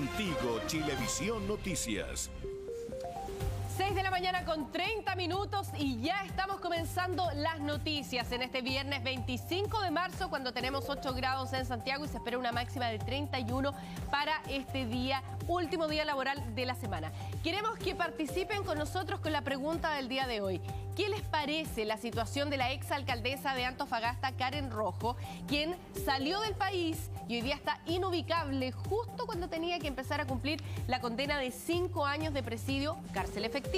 Contigo, Chilevisión Noticias. 6 de la mañana con 30 minutos y ya estamos comenzando las noticias en este viernes 25 de marzo cuando tenemos 8 grados en Santiago y se espera una máxima de 31 para este día, último día laboral de la semana. Queremos que participen con nosotros con la pregunta del día de hoy. ¿Qué les parece la situación de la exalcaldesa de Antofagasta, Karen Rojo, quien salió del país y hoy día está inubicable justo cuando tenía que empezar a cumplir la condena de cinco años de presidio, cárcel efectiva,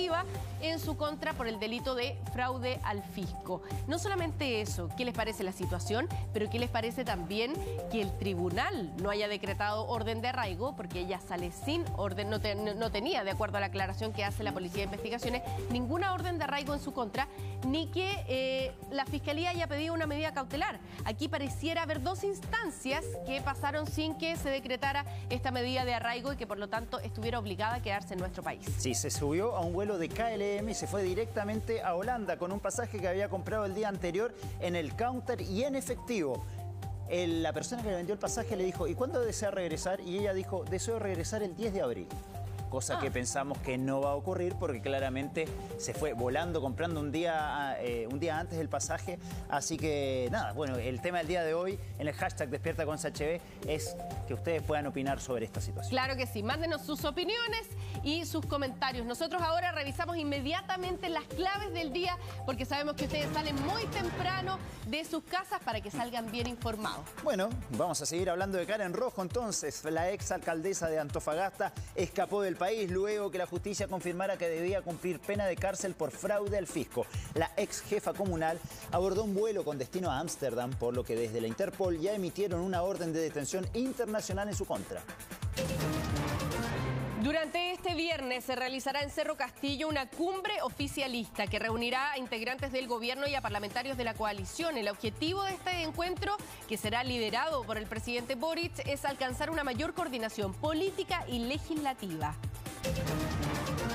en su contra por el delito de fraude al fisco? No solamente eso, ¿qué les parece la situación? Pero ¿qué les parece también que el tribunal no haya decretado orden de arraigo porque ella sale sin orden, no, tenía, de acuerdo a la aclaración que hace la Policía de Investigaciones, ninguna orden de arraigo en su contra ni que eh, la Fiscalía haya pedido una medida cautelar. Aquí pareciera haber dos instancias que pasaron sin que se decretara esta medida de arraigo y que por lo tanto estuviera obligada a quedarse en nuestro país. Sí, se subió a un vuelo de KLM y se fue directamente a Holanda con un pasaje que había comprado el día anterior en el counter y en efectivo. la persona que le vendió el pasaje le dijo, ¿y cuándo desea regresar? Y ella dijo, deseo regresar el 10 de abril cosa que pensamos que no va a ocurrir porque claramente se fue volando comprando un día, eh, un día antes del pasaje. Así que nada, bueno, el tema del día de hoy en el hashtag Despierta con SHB es que ustedes puedan opinar sobre esta situación. Claro que sí, mándenos sus opiniones y sus comentarios. Nosotros ahora revisamos inmediatamente las claves del día porque sabemos que ustedes salen muy temprano de sus casas para que salgan bien informados. Bueno, vamos a seguir hablando de cara en rojo entonces. La ex alcaldesa de Antofagasta escapó del país luego que la justicia confirmara que debía cumplir pena de cárcel por fraude al fisco. La ex jefa comunal abordó un vuelo con destino a Ámsterdam, por lo que desde la Interpol ya emitieron una orden de detención internacional en su contra. Durante este viernes se realizará en Cerro Castillo una cumbre oficialista que reunirá a integrantes del gobierno y a parlamentarios de la coalición. El objetivo de este encuentro, que será liderado por el presidente Boric, es alcanzar una mayor coordinación política y legislativa.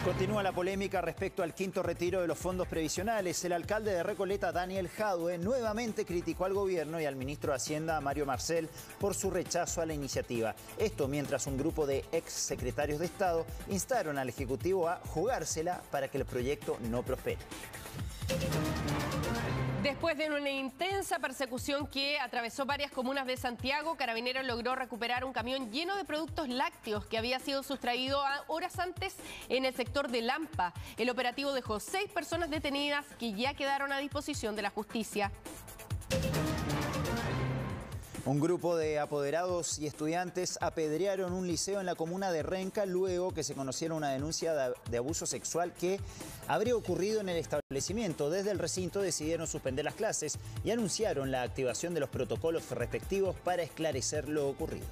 Continúa la polémica respecto al quinto retiro de los fondos previsionales. El alcalde de Recoleta, Daniel Jadue, nuevamente criticó al gobierno y al ministro de Hacienda, Mario Marcel, por su rechazo a la iniciativa. Esto mientras un grupo de ex secretarios de Estado instaron al Ejecutivo a jugársela para que el proyecto no prospere. Después de una intensa persecución que atravesó varias comunas de Santiago, Carabineros logró recuperar un camión lleno de productos lácteos que había sido sustraído horas antes en el sector de Lampa. El operativo dejó seis personas detenidas que ya quedaron a disposición de la justicia. Un grupo de apoderados y estudiantes apedrearon un liceo en la comuna de Renca luego que se conociera una denuncia de abuso sexual que habría ocurrido en el establecimiento. Desde el recinto decidieron suspender las clases y anunciaron la activación de los protocolos respectivos para esclarecer lo ocurrido.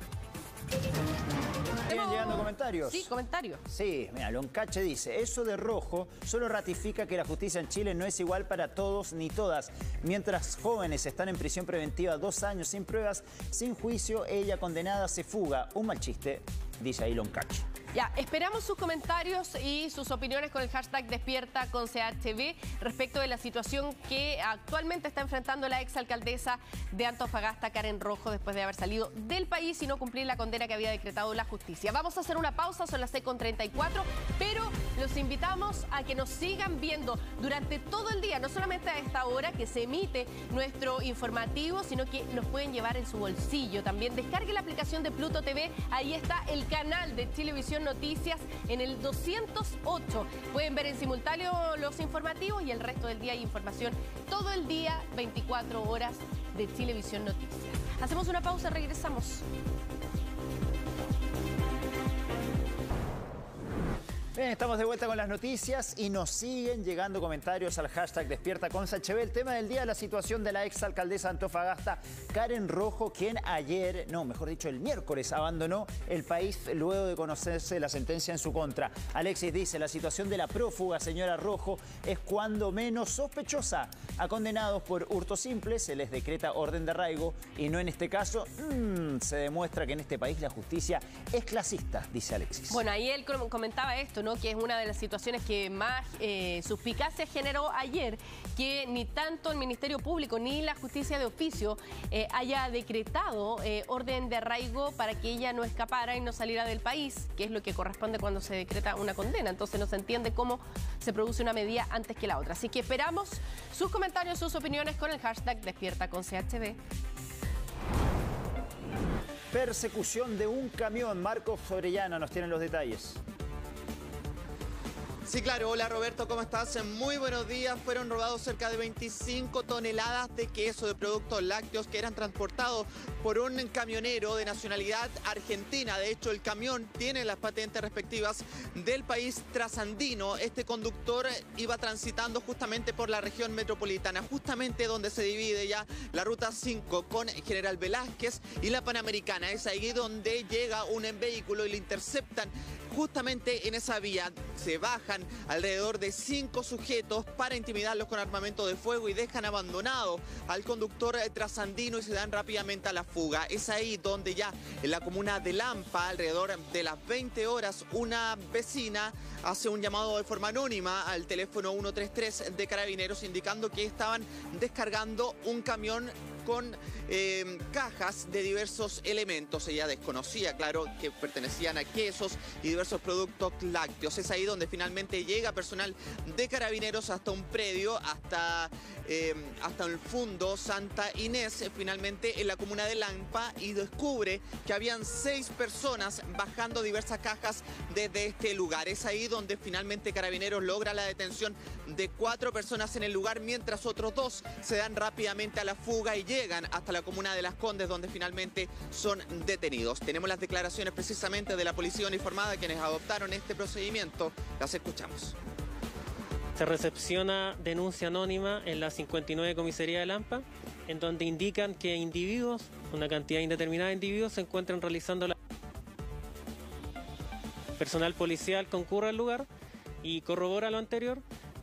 ¿Siguen llegando comentarios? Sí, comentarios. Sí, mira, Loncache dice, eso de rojo solo ratifica que la justicia en Chile no es igual para todos ni todas. Mientras jóvenes están en prisión preventiva dos años sin pruebas, sin juicio, ella condenada se fuga. Un mal chiste, dice ahí Loncache. Ya, esperamos sus comentarios y sus opiniones con el hashtag Despierta con CHB respecto de la situación que actualmente está enfrentando la exalcaldesa de Antofagasta, Karen Rojo, después de haber salido del país y no cumplir la condena que había decretado la justicia. Vamos a hacer una pausa, son las 6.34, pero los invitamos a que nos sigan viendo durante todo el día, no solamente a esta hora que se emite nuestro informativo, sino que nos pueden llevar en su bolsillo. También descargue la aplicación de Pluto TV, ahí está el canal de televisión Noticias en el 208. Pueden ver en simultáneo los informativos y el resto del día hay información todo el día, 24 horas de Televisión Noticias. Hacemos una pausa, regresamos. Bien, estamos de vuelta con las noticias y nos siguen llegando comentarios al hashtag Despierta con SHB. El tema del día, la situación de la exalcaldesa Antofagasta, Karen Rojo, quien ayer, no, mejor dicho, el miércoles abandonó el país luego de conocerse la sentencia en su contra. Alexis dice, la situación de la prófuga señora Rojo es cuando menos sospechosa. A condenados por hurto simple se les decreta orden de arraigo y no en este caso mmm, se demuestra que en este país la justicia es clasista, dice Alexis. Bueno, ahí él comentaba esto, Que es una de las situaciones que más eh, suspicacia generó ayer, que ni tanto el Ministerio Público ni la Justicia de Oficio eh, haya decretado eh, orden de arraigo para que ella no escapara y no saliera del país, que es lo que corresponde cuando se decreta una condena. Entonces no se entiende cómo se produce una medida antes que la otra. Así que esperamos sus comentarios, sus opiniones con el hashtag Despierta con CHB. Persecución de un camión. Marcos Sobrellana nos tienen los detalles. Sí, claro. Hola Roberto, ¿cómo estás? Muy buenos días. Fueron robados cerca de 25 toneladas de queso de productos lácteos que eran transportados por un camionero de nacionalidad argentina. De hecho, el camión tiene las patentes respectivas del país trasandino. Este conductor iba transitando justamente por la región metropolitana, justamente donde se divide ya la ruta 5 con General Velázquez y la Panamericana. Es ahí donde llega un vehículo y le interceptan justamente en esa vía se bajan alrededor de cinco sujetos para intimidarlos con armamento de fuego y dejan abandonado al conductor trasandino y se dan rápidamente a la fuga. Es ahí donde ya en la comuna de Lampa, alrededor de las 20 horas, una vecina hace un llamado de forma anónima al teléfono 133 de carabineros indicando que estaban descargando un camión con eh, cajas de diversos elementos. Ella desconocía, claro, que pertenecían a quesos y diversos productos lácteos. Es ahí donde finalmente llega personal de carabineros hasta un predio, hasta, eh, hasta el fondo Santa Inés, finalmente en la comuna de Lampa, y descubre que habían seis personas bajando diversas cajas desde este lugar. Es ahí donde finalmente carabineros logra la detención de cuatro personas en el lugar, mientras otros dos se dan rápidamente a la fuga y llegan hasta la comuna de Las Condes, donde finalmente son detenidos. Tenemos las declaraciones precisamente de la policía uniformada quienes adoptaron este procedimiento. Las escuchamos. Se recepciona denuncia anónima en la 59 Comisaría de Lampa, en donde indican que individuos, una cantidad indeterminada de individuos, se encuentran realizando la... Personal policial concurre al lugar y corrobora lo anterior,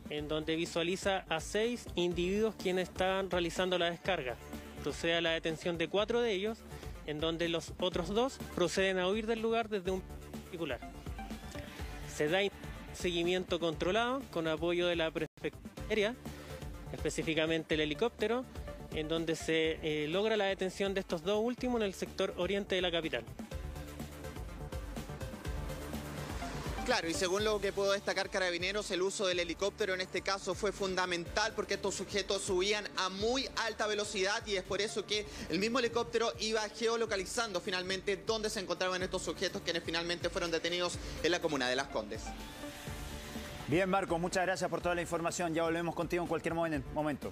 en donde visualiza a seis individuos quienes están realizando la descarga procede a la detención de cuatro de ellos, en donde los otros dos proceden a huir del lugar desde un particular. Se da seguimiento controlado con apoyo de la prefectura específicamente el helicóptero, en donde se eh, logra la detención de estos dos últimos en el sector oriente de la capital. Claro, y según lo que puedo destacar Carabineros, el uso del helicóptero en este caso fue fundamental porque estos sujetos subían a muy alta velocidad y es por eso que el mismo helicóptero iba geolocalizando finalmente dónde se encontraban estos sujetos quienes finalmente fueron detenidos en la comuna de Las Condes. Bien, Marco, muchas gracias por toda la información. Ya volvemos contigo en cualquier momento.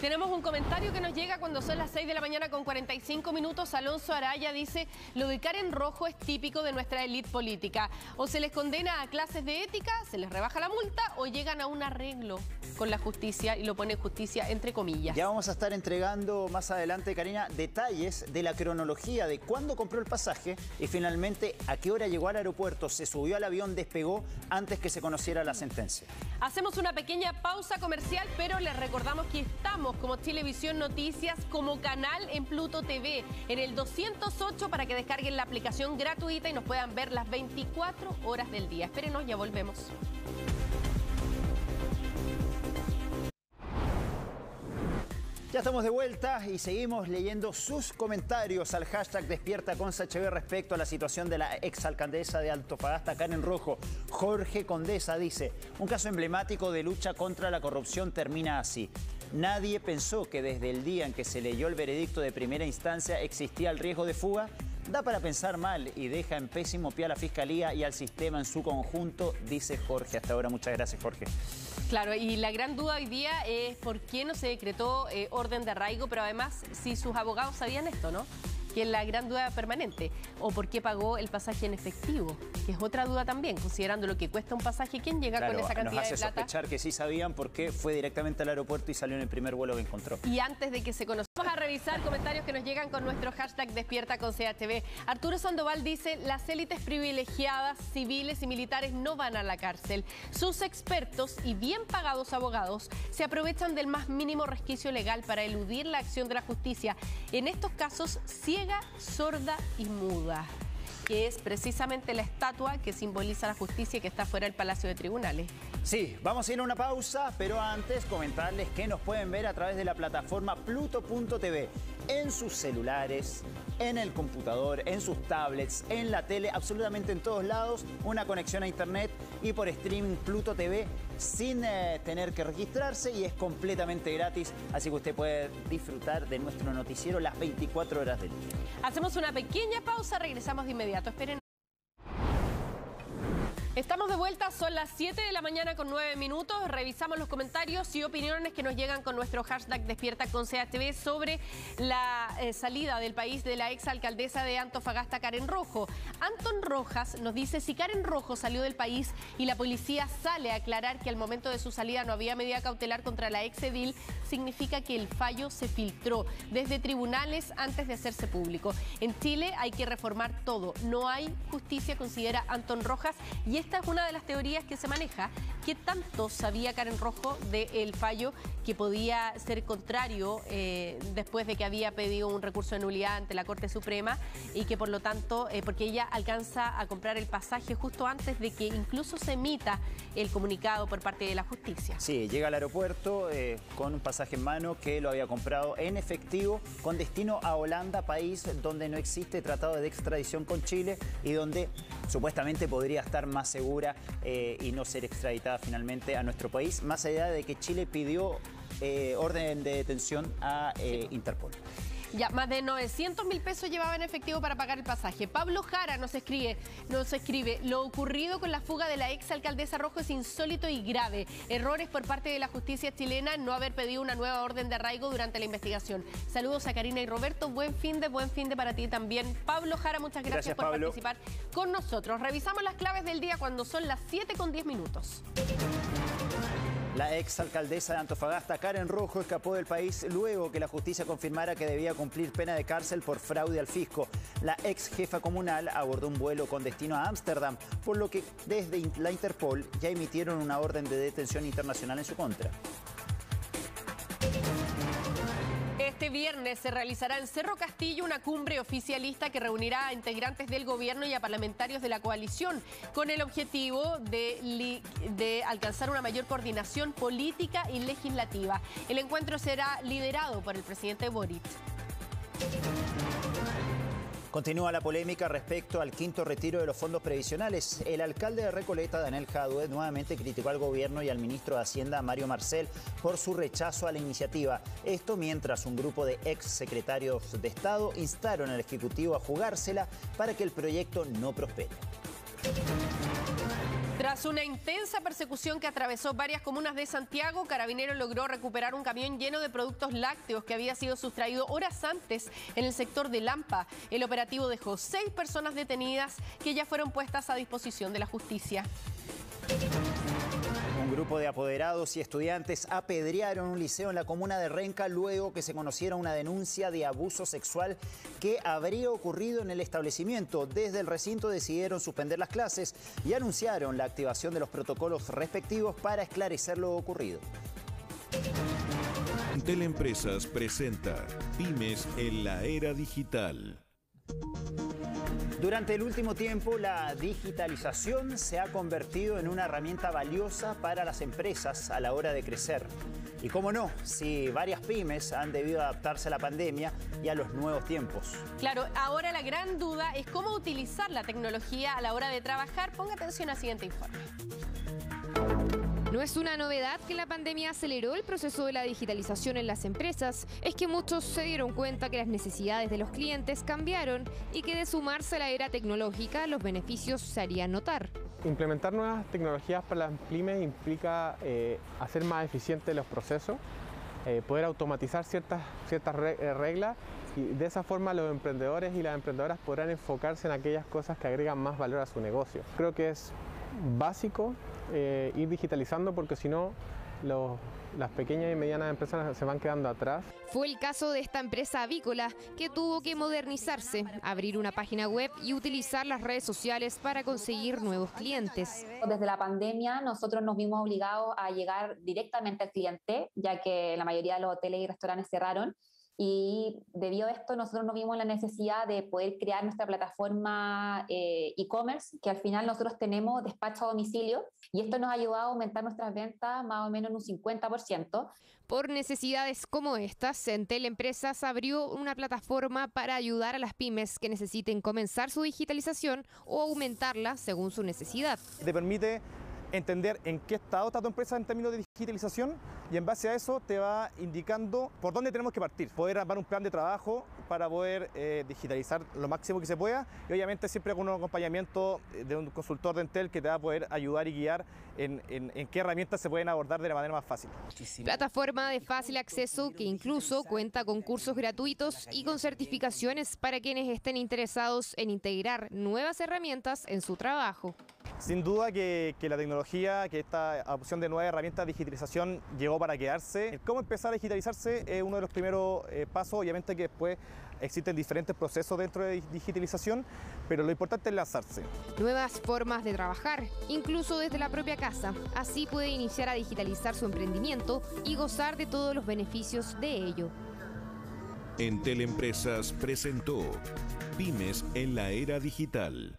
Tenemos un comentario que nos llega cuando son las 6 de la mañana con 45 minutos. Alonso Araya dice, lo de en rojo es típico de nuestra élite política. O se les condena a clases de ética, se les rebaja la multa o llegan a un arreglo con la justicia y lo pone justicia entre comillas. Ya vamos a estar entregando más adelante, Karina, detalles de la cronología de cuándo compró el pasaje y finalmente a qué hora llegó al aeropuerto, se subió al avión, despegó antes que se conociera la sentencia. Hacemos una pequeña pausa comercial, pero les recordamos que estamos como Televisión Noticias como canal en Pluto TV, en el 208 para que descarguen la aplicación gratuita y nos puedan ver las 24 horas del día. Espérenos, ya volvemos. Ya estamos de vuelta y seguimos leyendo sus comentarios al hashtag Despierta respecto a la situación de la exalcaldesa de Antofagasta, Karen Rojo. Jorge Condesa dice, un caso emblemático de lucha contra la corrupción termina así. Nadie pensó que desde el día en que se leyó el veredicto de primera instancia existía el riesgo de fuga. Da para pensar mal y deja en pésimo pie a la Fiscalía y al sistema en su conjunto, dice Jorge. Hasta ahora, muchas gracias, Jorge. Claro, y la gran duda hoy día es por qué no se decretó eh, orden de arraigo, pero además si sus abogados sabían esto, ¿no? Que es la gran duda permanente. ¿O por qué pagó el pasaje en efectivo? Que es otra duda también, considerando lo que cuesta un pasaje. ¿Quién llega con esa cantidad nos hace de sospechar que sí sabían por qué fue directamente al aeropuerto y salió en el primer vuelo que encontró. Y antes de que se conozca, vamos a revisar comentarios que nos llegan con nuestro hashtag Despierta con CHB. Arturo Sandoval dice, las élites privilegiadas, civiles y militares no van a la cárcel. Sus expertos y bien pagados abogados se aprovechan del más mínimo resquicio legal para eludir la acción de la justicia. En estos casos, ciega, sorda y muda. que es precisamente la estatua que simboliza la justicia que está fuera del Palacio de Tribunales. Sí, vamos a ir a una pausa, pero antes comentarles que nos pueden ver a través de la plataforma pluto.tv en sus celulares, en el computador, en sus tablets, en la tele, absolutamente en todos lados, una conexión a internet y por streaming Pluto TV sin eh, tener que registrarse y es completamente gratis, así que usted puede disfrutar de nuestro noticiero las 24 horas del día. Hacemos una pequeña pausa, regresamos de inmediato. Esperen. Estamos de vuelta, son las 7 de la mañana con 9 minutos. Revisamos los comentarios y opiniones que nos llegan con nuestro hashtag Despierta con sobre la eh, salida del país de la exalcaldesa de Antofagasta, Karen Rojo. Anton Rojas nos dice, si Karen Rojo salió del país y la policía sale a aclarar que al momento de su salida no había medida cautelar contra la ex edil, significa que el fallo se filtró desde tribunales antes de hacerse público. En Chile hay que reformar todo. No hay justicia, considera Anton Rojas, y esta es una de las teorías que se maneja. ¿Qué tanto sabía Karen Rojo del fallo que podía ser contrario eh, después de que había pedido un recurso de nulidad ante la Corte Suprema y que por lo tanto, eh, porque ella alcanza a comprar el pasaje justo antes de que incluso se emita el comunicado por parte de la justicia? Sí, llega al aeropuerto eh, con un pasaje en mano que lo había comprado en efectivo con destino a Holanda, país donde no existe tratado de extradición con Chile y donde supuestamente podría estar más segura eh, y no ser extraditada finalmente a nuestro país, más allá de que Chile pidió eh, orden de detención a eh, Interpol. Ya, más de 900 mil pesos llevaba en efectivo para pagar el pasaje. Pablo Jara nos escribe, nos escribe, lo ocurrido con la fuga de la ex alcaldesa Rojo es insólito y grave. Errores por parte de la justicia chilena no haber pedido una nueva orden de arraigo durante la investigación. Saludos a Karina y Roberto, buen fin de, buen fin de para ti también. Pablo Jara, muchas gracias, por participar con nosotros. Revisamos las claves del día cuando son las 7 con 10 minutos. La ex alcaldesa de Antofagasta, Karen Rojo, escapó del país luego que la justicia confirmara que debía cumplir pena de cárcel por fraude al fisco. La ex jefa comunal abordó un vuelo con destino a Ámsterdam, por lo que desde la Interpol ya emitieron una orden de detención internacional en su contra. Este viernes se realizará en Cerro Castillo una cumbre oficialista que reunirá a integrantes del gobierno y a parlamentarios de la coalición con el objetivo de, de, alcanzar una mayor coordinación política y legislativa. El encuentro será liderado por el presidente Boric. Continúa la polémica respecto al quinto retiro de los fondos previsionales. El alcalde de Recoleta, Daniel Jadue, nuevamente criticó al gobierno y al ministro de Hacienda, Mario Marcel, por su rechazo a la iniciativa. Esto mientras un grupo de ex secretarios de Estado instaron al Ejecutivo a jugársela para que el proyecto no prospere. Tras una intensa persecución que atravesó varias comunas de Santiago, Carabinero logró recuperar un camión lleno de productos lácteos que había sido sustraído horas antes en el sector de Lampa. El operativo dejó seis personas detenidas que ya fueron puestas a disposición de la justicia. Grupo de apoderados y estudiantes apedrearon un liceo en la comuna de Renca luego que se conociera una denuncia de abuso sexual que habría ocurrido en el establecimiento. Desde el recinto decidieron suspender las clases y anunciaron la activación de los protocolos respectivos para esclarecer lo ocurrido. Teleempresas presenta Pymes en la era digital. Durante el último tiempo, la digitalización se ha convertido en una herramienta valiosa para las empresas a la hora de crecer. Y cómo no, si varias pymes han debido adaptarse a la pandemia y a los nuevos tiempos. Claro, ahora la gran duda es cómo utilizar la tecnología a la hora de trabajar. Ponga atención al siguiente informe. No es una novedad que la pandemia aceleró el proceso de la digitalización en las empresas, es que muchos se dieron cuenta que las necesidades de los clientes cambiaron y que de sumarse a la era tecnológica los beneficios se harían notar. Implementar nuevas tecnologías para las pymes implica eh, hacer más eficientes los procesos, eh, poder automatizar ciertas, ciertas eh, reglas y de esa forma los emprendedores y las emprendedoras podrán enfocarse en aquellas cosas que agregan más valor a su negocio. Creo que es básico eh, ir digitalizando porque si no las pequeñas y medianas empresas se van quedando atrás. Fue el caso de esta empresa avícola que tuvo que modernizarse, abrir una página web y utilizar las redes sociales para conseguir nuevos clientes. Desde la pandemia nosotros nos vimos obligados a llegar directamente al cliente, ya que la mayoría de los hoteles y restaurantes cerraron y debido a esto nosotros nos vimos la necesidad de poder crear nuestra plataforma eh, e-commerce, que al final nosotros tenemos despacho a domicilio y esto nos ha ayudado a aumentar nuestras ventas más o menos en un 50%. Por necesidades como estas, Entel Empresas abrió una plataforma para ayudar a las pymes que necesiten comenzar su digitalización o aumentarla según su necesidad. Te permite entender en qué estado está tu empresa en términos de digitalización y en base a eso te va indicando por dónde tenemos que partir, poder armar un plan de trabajo para poder eh, digitalizar lo máximo que se pueda y obviamente siempre con un acompañamiento de un consultor de Entel que te va a poder ayudar y guiar en, en, en qué herramientas se pueden abordar de la manera más fácil. Plataforma de fácil acceso que incluso cuenta con cursos gratuitos y con certificaciones para quienes estén interesados en integrar nuevas herramientas en su trabajo. Sin duda que, que, la tecnología, que esta opción de nuevas herramientas de digitalización llegó para quedarse. El cómo empezar a digitalizarse es uno de los primeros eh, pasos, obviamente que después existen diferentes procesos dentro de digitalización, pero lo importante es lanzarse. Nuevas formas de trabajar, incluso desde la propia casa. Así puede iniciar a digitalizar su emprendimiento y gozar de todos los beneficios de ello. Entel Empresas presentó Pymes en la Era Digital.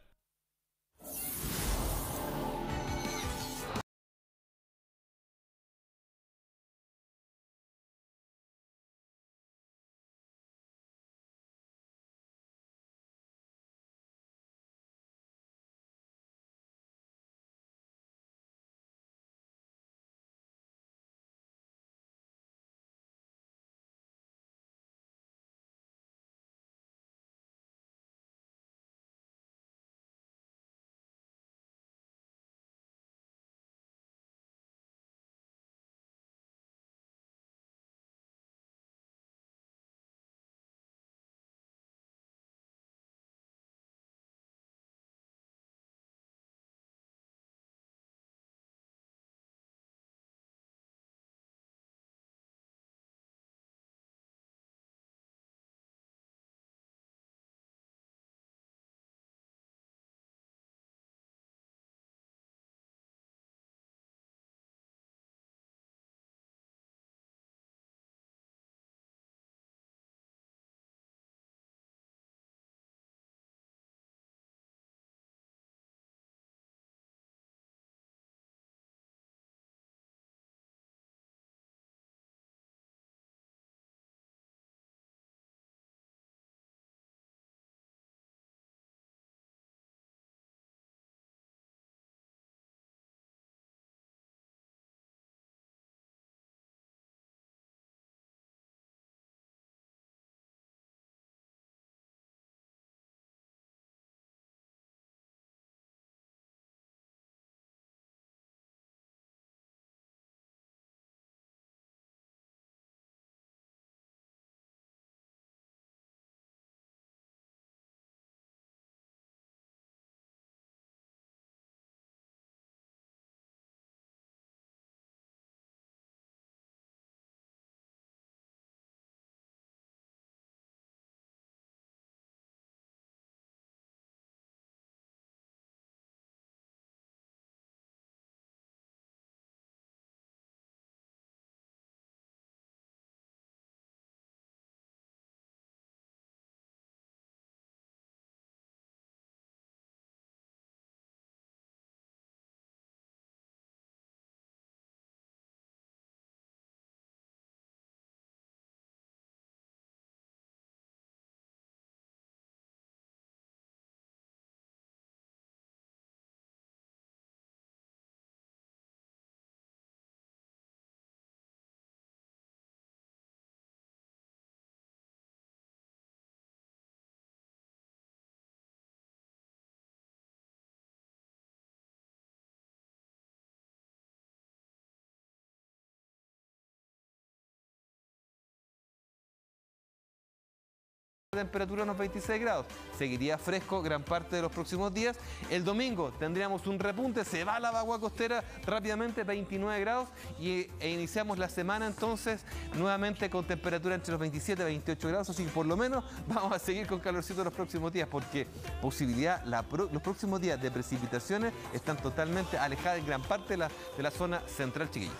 Temperatura unos 26 grados. Seguiría fresco gran parte de los próximos días. El domingo tendríamos un repunte, se va la vagua costera rápidamente, 29 grados, y, e iniciamos la semana entonces nuevamente con temperatura entre los 27 y 28 grados, así que por lo menos vamos a seguir con calorcito los próximos días, porque posibilidad, los próximos días de precipitaciones están totalmente alejadas en gran parte de la, de la zona central, chiquillos.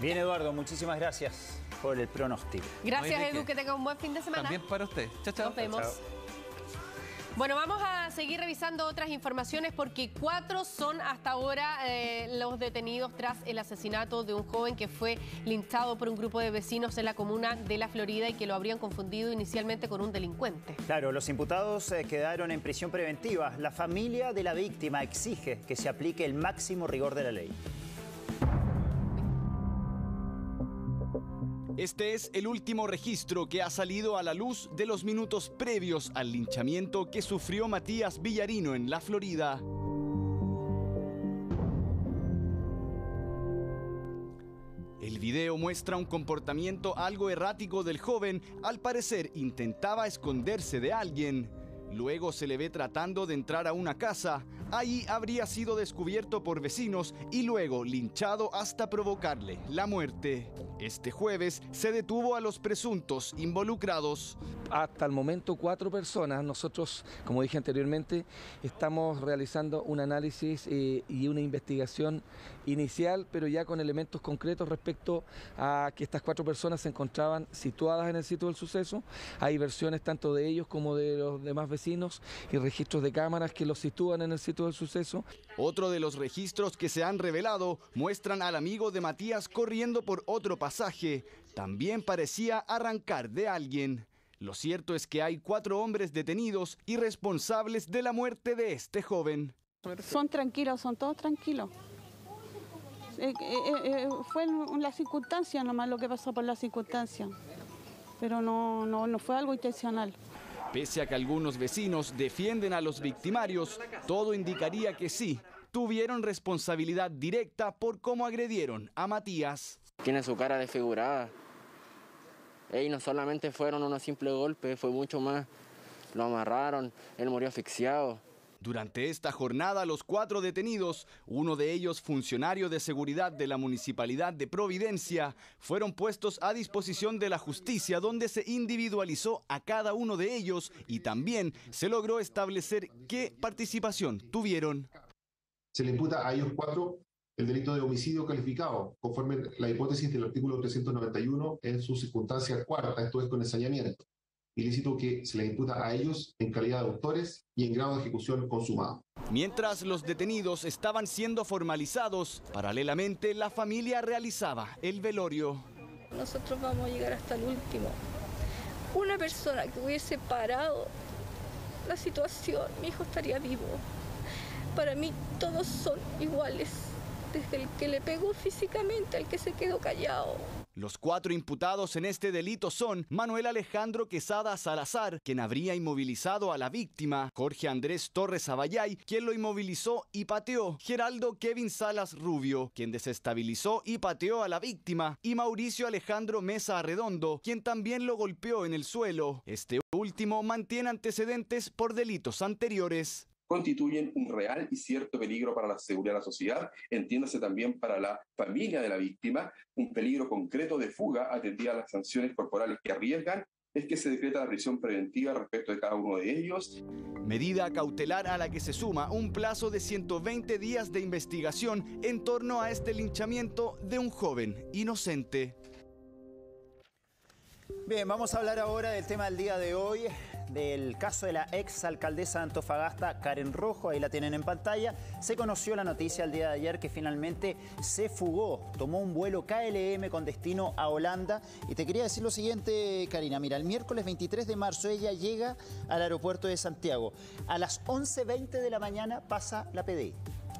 Bien, Eduardo, muchísimas gracias por el pronóstico. Gracias, Edu, que tenga un buen fin de semana. También para usted. Chao, chao. Bueno, vamos a seguir revisando otras informaciones porque cuatro son hasta ahora eh, los detenidos tras el asesinato de un joven que fue linchado por un grupo de vecinos en la comuna de La Florida y que lo habrían confundido inicialmente con un delincuente. Claro, los imputados eh, quedaron en prisión preventiva. La familia de la víctima exige que se aplique el máximo rigor de la ley. Este es el último registro que ha salido a la luz de los minutos previos al linchamiento que sufrió Matías Villarino en la Florida. El video muestra un comportamiento algo errático del joven, al parecer intentaba esconderse de alguien. Luego se le ve tratando de entrar a una casa. Ahí habría sido descubierto por vecinos y luego linchado hasta provocarle la muerte. Este jueves se detuvo a los presuntos involucrados. Hasta el momento cuatro personas. Nosotros, como dije anteriormente, estamos realizando un análisis eh, y una investigación inicial, pero ya con elementos concretos respecto a que estas cuatro personas se encontraban situadas en el sitio del suceso. Hay versiones tanto de ellos como de los demás vecinos y registros de cámaras que los sitúan en el sitio del suceso. Otro de los registros que se han revelado muestran al amigo de Matías corriendo por otro pasaje. También parecía arrancar de alguien. Lo cierto es que hay cuatro hombres detenidos y responsables de la muerte de este joven. Son tranquilos, son todos tranquilos. Eh, eh, eh, fue en la circunstancia nomás lo que pasó por la circunstancia, pero no, no, no fue algo intencional. Pese a que algunos vecinos defienden a los victimarios, todo indicaría que sí, tuvieron responsabilidad directa por cómo agredieron a Matías. Tiene su cara desfigurada. Y no solamente fueron unos simples golpes, fue mucho más. Lo amarraron, él murió asfixiado. Durante esta jornada, los cuatro detenidos, uno de ellos funcionario de seguridad de la Municipalidad de Providencia, fueron puestos a disposición de la justicia donde se individualizó a cada uno de ellos y también se logró establecer qué participación tuvieron. Se le imputa a ellos cuatro el delito de homicidio calificado, conforme la hipótesis del artículo 391 en su circunstancia cuarta, esto es con ensañamiento ilícito que se le imputa a ellos en calidad de autores y en grado de ejecución consumado. Mientras los detenidos estaban siendo formalizados, paralelamente la familia realizaba el velorio. Nosotros vamos a llegar hasta el último. Una persona que hubiese parado la situación, mi hijo estaría vivo. Para mí todos son iguales, desde el que le pegó físicamente al que se quedó callado. Los cuatro imputados en este delito son Manuel Alejandro Quesada Salazar, quien habría inmovilizado a la víctima, Jorge Andrés Torres Abayay, quien lo inmovilizó y pateó, Geraldo Kevin Salas Rubio, quien desestabilizó y pateó a la víctima, y Mauricio Alejandro Mesa Arredondo, quien también lo golpeó en el suelo. Este último mantiene antecedentes por delitos anteriores constituyen un real y cierto peligro para la seguridad de la sociedad, entiéndase también para la familia de la víctima, un peligro concreto de fuga atendida a las sanciones corporales que arriesgan es que se decreta la prisión preventiva respecto de cada uno de ellos. Medida cautelar a la que se suma un plazo de 120 días de investigación en torno a este linchamiento de un joven inocente. Bien, vamos a hablar ahora del tema del día de hoy del caso de la ex alcaldesa de Antofagasta, Karen Rojo, ahí la tienen en pantalla. Se conoció la noticia el día de ayer que finalmente se fugó, tomó un vuelo KLM con destino a Holanda. Y te quería decir lo siguiente, Karina, mira, el miércoles 23 de marzo ella llega al aeropuerto de Santiago. A las 11.20 de la mañana pasa la PDI.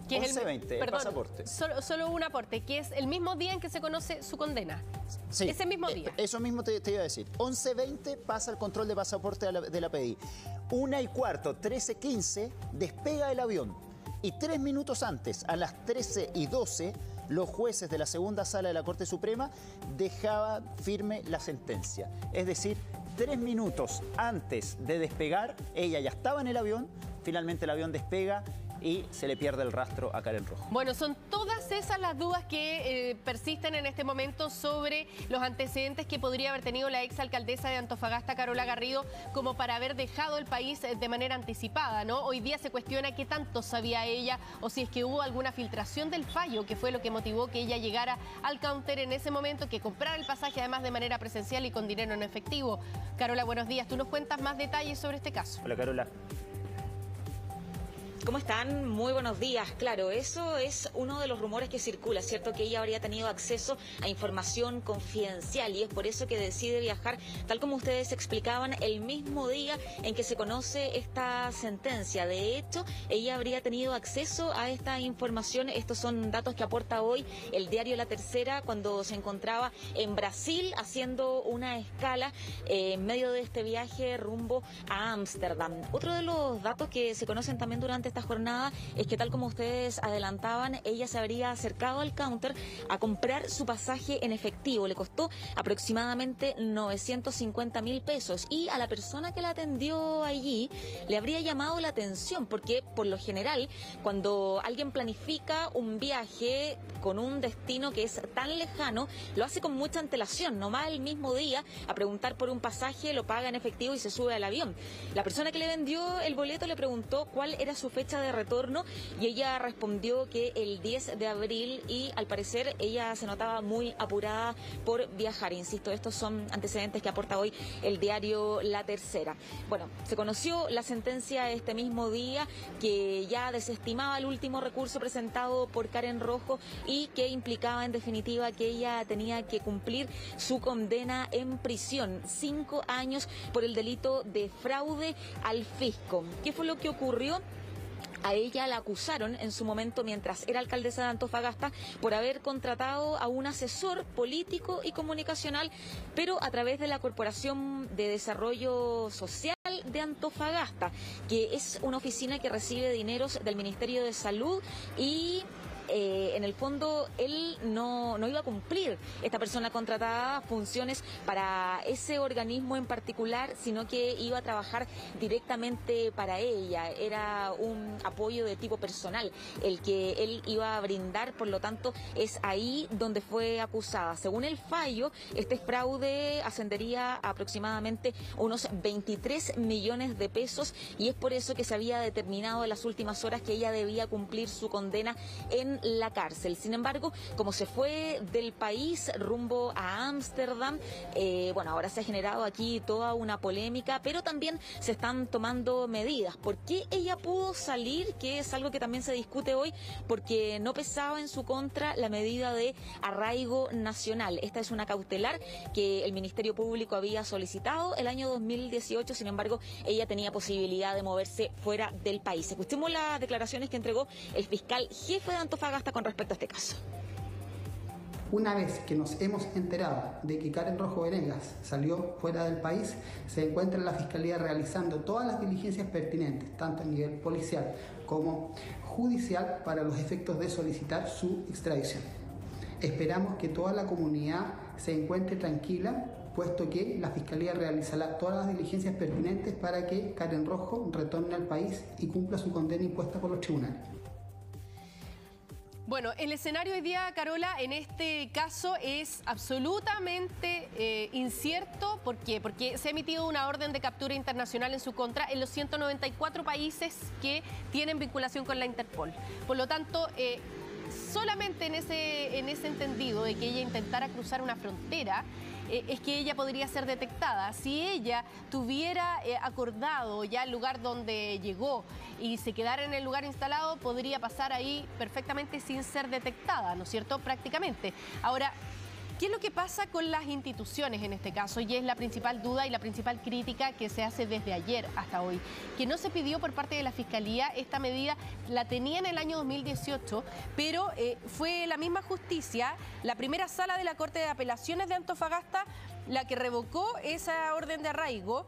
Que es el, perdón, pasaporte. Solo, solo, un aporte, que es el mismo día en que se conoce su condena. Sí. Ese mismo día. Eh, eso mismo te, iba a decir. 11.20 pasa el control de pasaporte de la, de la PDI. Una y cuarto, 13.15, despega el avión. Y tres minutos antes, a las 13 y 12, los jueces de la segunda sala de la Corte Suprema dejaban firme la sentencia. Es decir, tres minutos antes de despegar, ella ya estaba en el avión, finalmente el avión despega y se le pierde el rastro a Karen Rojo. Bueno, son todas esas las dudas que eh, persisten en este momento sobre los antecedentes que podría haber tenido la exalcaldesa de Antofagasta, Carola Garrido, como para haber dejado el país eh, de manera anticipada, ¿no? Hoy día se cuestiona qué tanto sabía ella o si es que hubo alguna filtración del fallo, que fue lo que motivó que ella llegara al counter en ese momento, que comprara el pasaje además de manera presencial y con dinero en efectivo. Carola, buenos días. Tú nos cuentas más detalles sobre este caso. Hola, Carola. ¿Cómo están? Muy buenos días. Claro, eso es uno de los rumores que circula, ¿cierto? Que ella habría tenido acceso a información confidencial y es por eso que decide viajar, tal como ustedes explicaban, el mismo día en que se conoce esta sentencia. De hecho, ella habría tenido acceso a esta información. Estos son datos que aporta hoy el diario La Tercera cuando se encontraba en Brasil haciendo una escala eh, en medio de este viaje rumbo a Ámsterdam. Otro de los datos que se conocen también durante esta jornada es que tal como ustedes adelantaban, ella se habría acercado al counter a comprar su pasaje en efectivo. Le costó aproximadamente 950 mil pesos y a la persona que la atendió allí le habría llamado la atención porque por lo general cuando alguien planifica un viaje con un destino que es tan lejano, lo hace con mucha antelación, no va el mismo día a preguntar por un pasaje, lo paga en efectivo y se sube al avión. La persona que le vendió el boleto le preguntó cuál era su fecha de retorno y ella respondió que el 10 de abril y al parecer ella se notaba muy apurada por viajar. Insisto, estos son antecedentes que aporta hoy el diario La Tercera. Bueno, se conoció la sentencia este mismo día que ya desestimaba el último recurso presentado por Karen Rojo y que implicaba en definitiva que ella tenía que cumplir su condena en prisión, cinco años por el delito de fraude al fisco. ¿Qué fue lo que ocurrió? A ella la acusaron en su momento mientras era alcaldesa de Antofagasta por haber contratado a un asesor político y comunicacional, pero a través de la Corporación de Desarrollo Social de Antofagasta, que es una oficina que recibe dineros del Ministerio de Salud y eh, en el fondo él no, no iba a cumplir esta persona contratada funciones para ese organismo en particular, sino que iba a trabajar directamente para ella. Era un apoyo de tipo personal el que él iba a brindar, por lo tanto es ahí donde fue acusada. Según el fallo, este fraude ascendería a aproximadamente unos 23 millones de pesos y es por eso que se había determinado en las últimas horas que ella debía cumplir su condena en la cárcel. Sin embargo, como se fue del país rumbo a Ámsterdam, eh, bueno, ahora se ha generado aquí toda una polémica, pero también se están tomando medidas. ¿Por qué ella pudo salir? Que es algo que también se discute hoy, porque no pesaba en su contra la medida de arraigo nacional. Esta es una cautelar que el Ministerio Público había solicitado el año 2018, sin embargo, ella tenía posibilidad de moverse fuera del país. Escuchemos las declaraciones que entregó el fiscal jefe de Antofagasta hasta con respecto a este caso. Una vez que nos hemos enterado de que Karen Rojo Venegas salió fuera del país, se encuentra en la Fiscalía realizando todas las diligencias pertinentes, tanto a nivel policial como judicial, para los efectos de solicitar su extradición. Esperamos que toda la comunidad se encuentre tranquila, puesto que la Fiscalía realizará todas las diligencias pertinentes para que Karen Rojo retorne al país y cumpla su condena impuesta por los tribunales. Bueno, el escenario hoy día, Carola, en este caso es absolutamente eh, incierto. ¿Por qué? Porque se ha emitido una orden de captura internacional en su contra en los 194 países que tienen vinculación con la Interpol. Por lo tanto, eh, solamente en ese, en ese entendido de que ella intentara cruzar una frontera, eh, es que ella podría ser detectada. Si ella tuviera eh, acordado ya el lugar donde llegó y se quedara en el lugar instalado, podría pasar ahí perfectamente sin ser detectada, ¿no es cierto? Prácticamente. Ahora, ¿Qué es lo que pasa con las instituciones en este caso? Y es la principal duda y la principal crítica que se hace desde ayer hasta hoy. Que no se pidió por parte de la Fiscalía esta medida, la tenía en el año 2018, pero eh, fue la misma justicia, la primera sala de la Corte de Apelaciones de Antofagasta, la que revocó esa orden de arraigo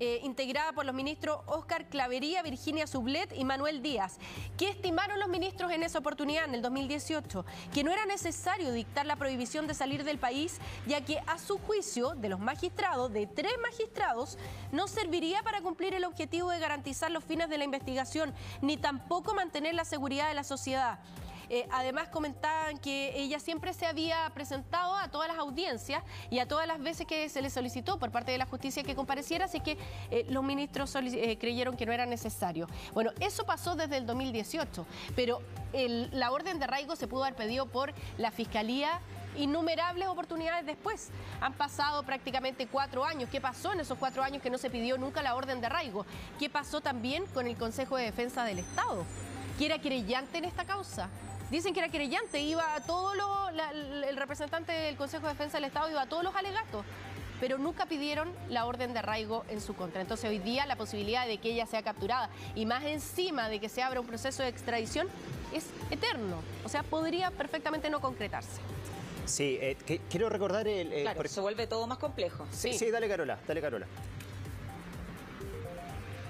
eh, integrada por los ministros Oscar Clavería, Virginia Sublet y Manuel Díaz. ¿Qué estimaron los ministros en esa oportunidad, en el 2018? Que no era necesario dictar la prohibición de salir del país, ya que a su juicio, de los magistrados, de tres magistrados, no serviría para cumplir el objetivo de garantizar los fines de la investigación, ni tampoco mantener la seguridad de la sociedad. Eh, además comentaban que ella siempre se había presentado a todas las audiencias y a todas las veces que se le solicitó por parte de la justicia que compareciera, así que eh, los ministros eh, creyeron que no era necesario. Bueno, eso pasó desde el 2018, pero la orden de arraigo se pudo haber pedido por la Fiscalía innumerables oportunidades después. Han pasado prácticamente cuatro años. ¿Qué pasó en esos cuatro años que no se pidió nunca la orden de arraigo? ¿Qué pasó también con el Consejo de Defensa del Estado? que era querellante en esta causa. Dicen que era querellante, iba a todos los, el representante del Consejo de Defensa del Estado iba a todos los alegatos, pero nunca pidieron la orden de arraigo en su contra. Entonces hoy día la posibilidad de que ella sea capturada y más encima de que se abra un proceso de extradición es eterno. O sea, podría perfectamente no concretarse. Sí, eh, quiero recordar el... claro, se vuelve todo más complejo. Sí, sí, dale Carola, dale Carola.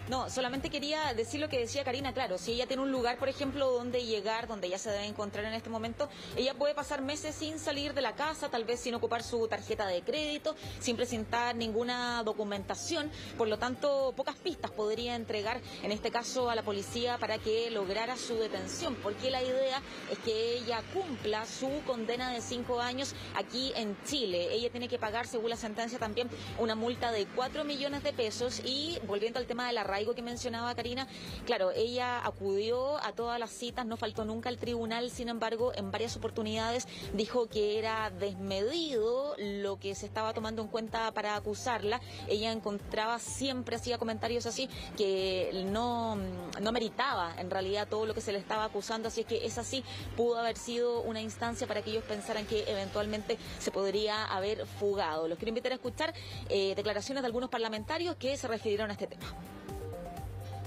No, solamente quería decir lo que decía Karina, claro, si ella tiene un lugar, por ejemplo, donde llegar, donde ella se debe encontrar en este momento, ella puede pasar meses sin salir de la casa, tal vez sin ocupar su tarjeta de crédito, sin presentar ninguna documentación, por lo tanto, pocas pistas podría entregar, en este caso, a la policía para que lograra su detención, porque la idea es que ella cumpla su condena de cinco años aquí en Chile. Ella tiene que pagar, según la sentencia, también una multa de cuatro millones de pesos y, volviendo al tema de la algo que mencionaba Karina, claro, ella acudió a todas las citas, no faltó nunca al tribunal, sin embargo, en varias oportunidades dijo que era desmedido lo que se estaba tomando en cuenta para acusarla. Ella encontraba, siempre hacía comentarios así, que no, no meritaba en realidad todo lo que se le estaba acusando, así es que esa sí pudo haber sido una instancia para que ellos pensaran que eventualmente se podría haber fugado. Los quiero invitar a escuchar eh, declaraciones de algunos parlamentarios que se refirieron a este tema.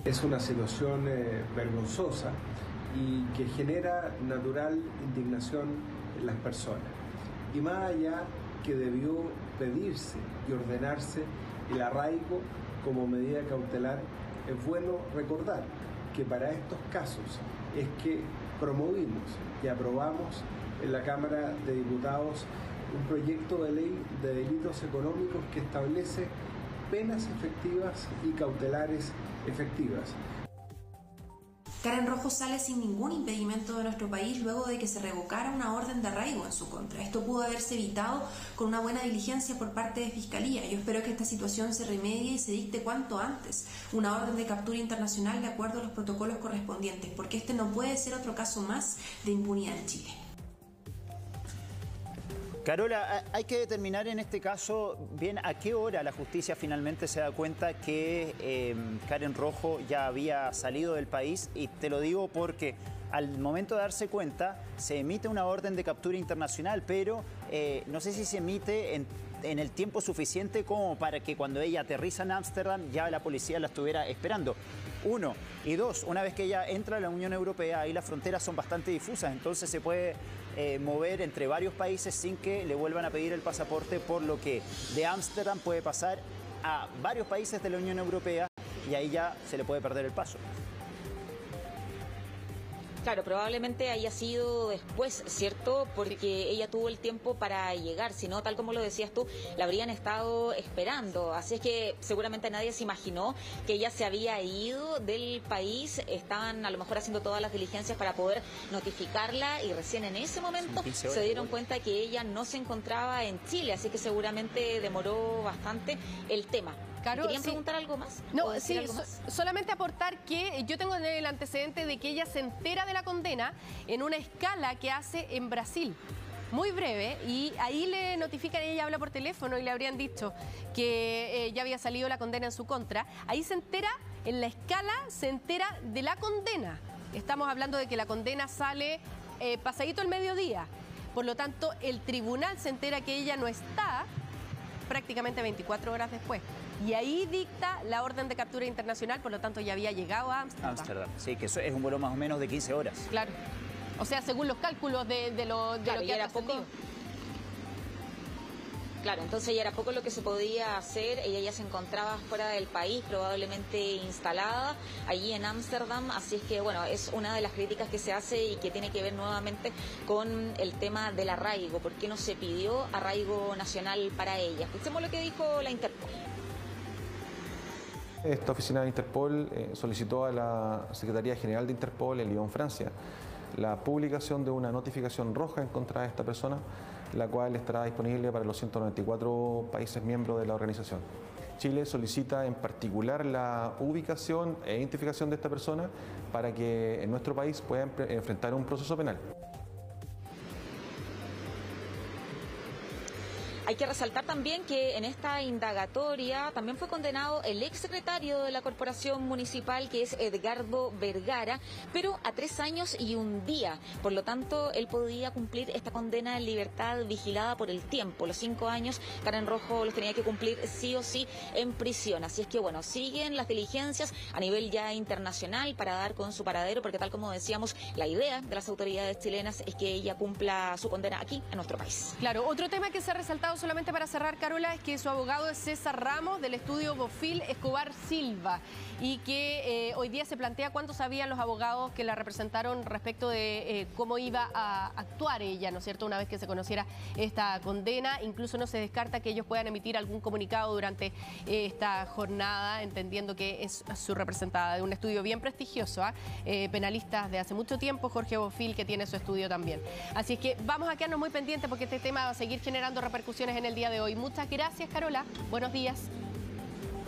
Es una situación eh, vergonzosa y que genera natural indignación en las personas. Y más allá que debió pedirse y ordenarse el arraigo como medida cautelar, es bueno recordar que para estos casos es que promovimos y aprobamos en la Cámara de Diputados un proyecto de ley de delitos económicos que establece penas efectivas y cautelares efectivas. Karen Rojo sale sin ningún impedimento de nuestro país luego de que se revocara una orden de arraigo en su contra. Esto pudo haberse evitado con una buena diligencia por parte de Fiscalía. Yo espero que esta situación se remedie y se dicte cuanto antes una orden de captura internacional de acuerdo a los protocolos correspondientes, porque este no puede ser otro caso más de impunidad en Chile. Carola, hay que determinar en este caso bien a qué hora la justicia finalmente se da cuenta que em, Karen Rojo ya había salido del país y te lo digo porque al momento de darse cuenta se emite una orden de captura internacional, pero eh, no sé si se emite en en el tiempo suficiente como para que cuando ella aterriza en Ámsterdam ya la policía la estuviera esperando. Uno. Y dos, una vez que ella entra a la Unión Europea, ahí las fronteras son bastante difusas, entonces se puede eh, mover entre varios países sin que le vuelvan a pedir el pasaporte, por lo que de Ámsterdam puede pasar a varios países de la Unión Europea y ahí ya se le puede perder el paso. Claro, probablemente haya sido después, ¿cierto? Porque ella tuvo el tiempo para llegar, si no, tal como lo decías tú, la habrían estado esperando. Así es que seguramente nadie se imaginó que ella se había ido del país, estaban a lo mejor haciendo todas las diligencias para poder notificarla y recién en ese momento se dieron cuenta que ella no se encontraba en Chile, así que seguramente demoró bastante el tema. ¿Querían preguntar algo más? No, sí, solamente aportar que yo tengo el antecedente de que ella se entera de la condena en una escala que hace en Brasil muy breve y ahí le notifican, ella habla por teléfono y le habrían dicho que eh, ya había salido la condena en su contra. Ahí se entera, en la escala se entera de la condena. Estamos hablando de que la condena sale eh, pasadito el mediodía. Por lo tanto, el tribunal se entera que ella no está prácticamente 24 horas después. Y ahí dicta la orden de captura internacional, por lo tanto ya había llegado a Ámsterdam. Ámsterdam, sí, que eso es un vuelo más o menos de 15 horas. Claro. O sea, según los cálculos de, lo, de lo que era poco. Claro, entonces ya era poco lo que se podía hacer. Ella ya se encontraba fuera del país, probablemente instalada allí en Ámsterdam. Así es que, bueno, es una de las críticas que se hace y que tiene que ver nuevamente con el tema del arraigo. ¿Por qué no se pidió arraigo nacional para ella? Escuchemos lo que dijo la Interpol. Esta oficina de Interpol eh, solicitó a la Secretaría General de Interpol en Lyon, Francia, la publicación de una notificación roja en contra de esta persona, la cual estará disponible para los 194 países miembros de la organización. Chile solicita en particular la ubicación e identificación de esta persona para que en nuestro país pueda enfrentar un proceso penal. Hay que resaltar también que en esta indagatoria también fue condenado el exsecretario de la Corporación Municipal, que es Edgardo Vergara, pero a tres años y un día. Por lo tanto, él podía cumplir esta condena en libertad vigilada por el tiempo. Los cinco años, Karen Rojo los tenía que cumplir sí o sí en prisión. Así es que, bueno, siguen las diligencias a nivel ya internacional para dar con su paradero, porque tal como decíamos, la idea de las autoridades chilenas es que ella cumpla su condena aquí, en nuestro país. Claro, otro tema que se ha resaltado solamente para cerrar, Carola, es que su abogado es César Ramos del estudio Bofil Escobar Silva y que eh, hoy día se plantea cuánto sabían los abogados que la representaron respecto de eh, cómo iba a actuar ella, ¿no es cierto?, una vez que se conociera esta condena. Incluso no se descarta que ellos puedan emitir algún comunicado durante eh, esta jornada, entendiendo que es su representada de un estudio bien prestigioso, ¿ah? penalistas de hace mucho tiempo, Jorge Bofil, que tiene su estudio también. Así es que vamos a quedarnos muy pendientes porque este tema va a seguir generando repercusiones en el día de hoy. Muchas gracias, Carola. Buenos días.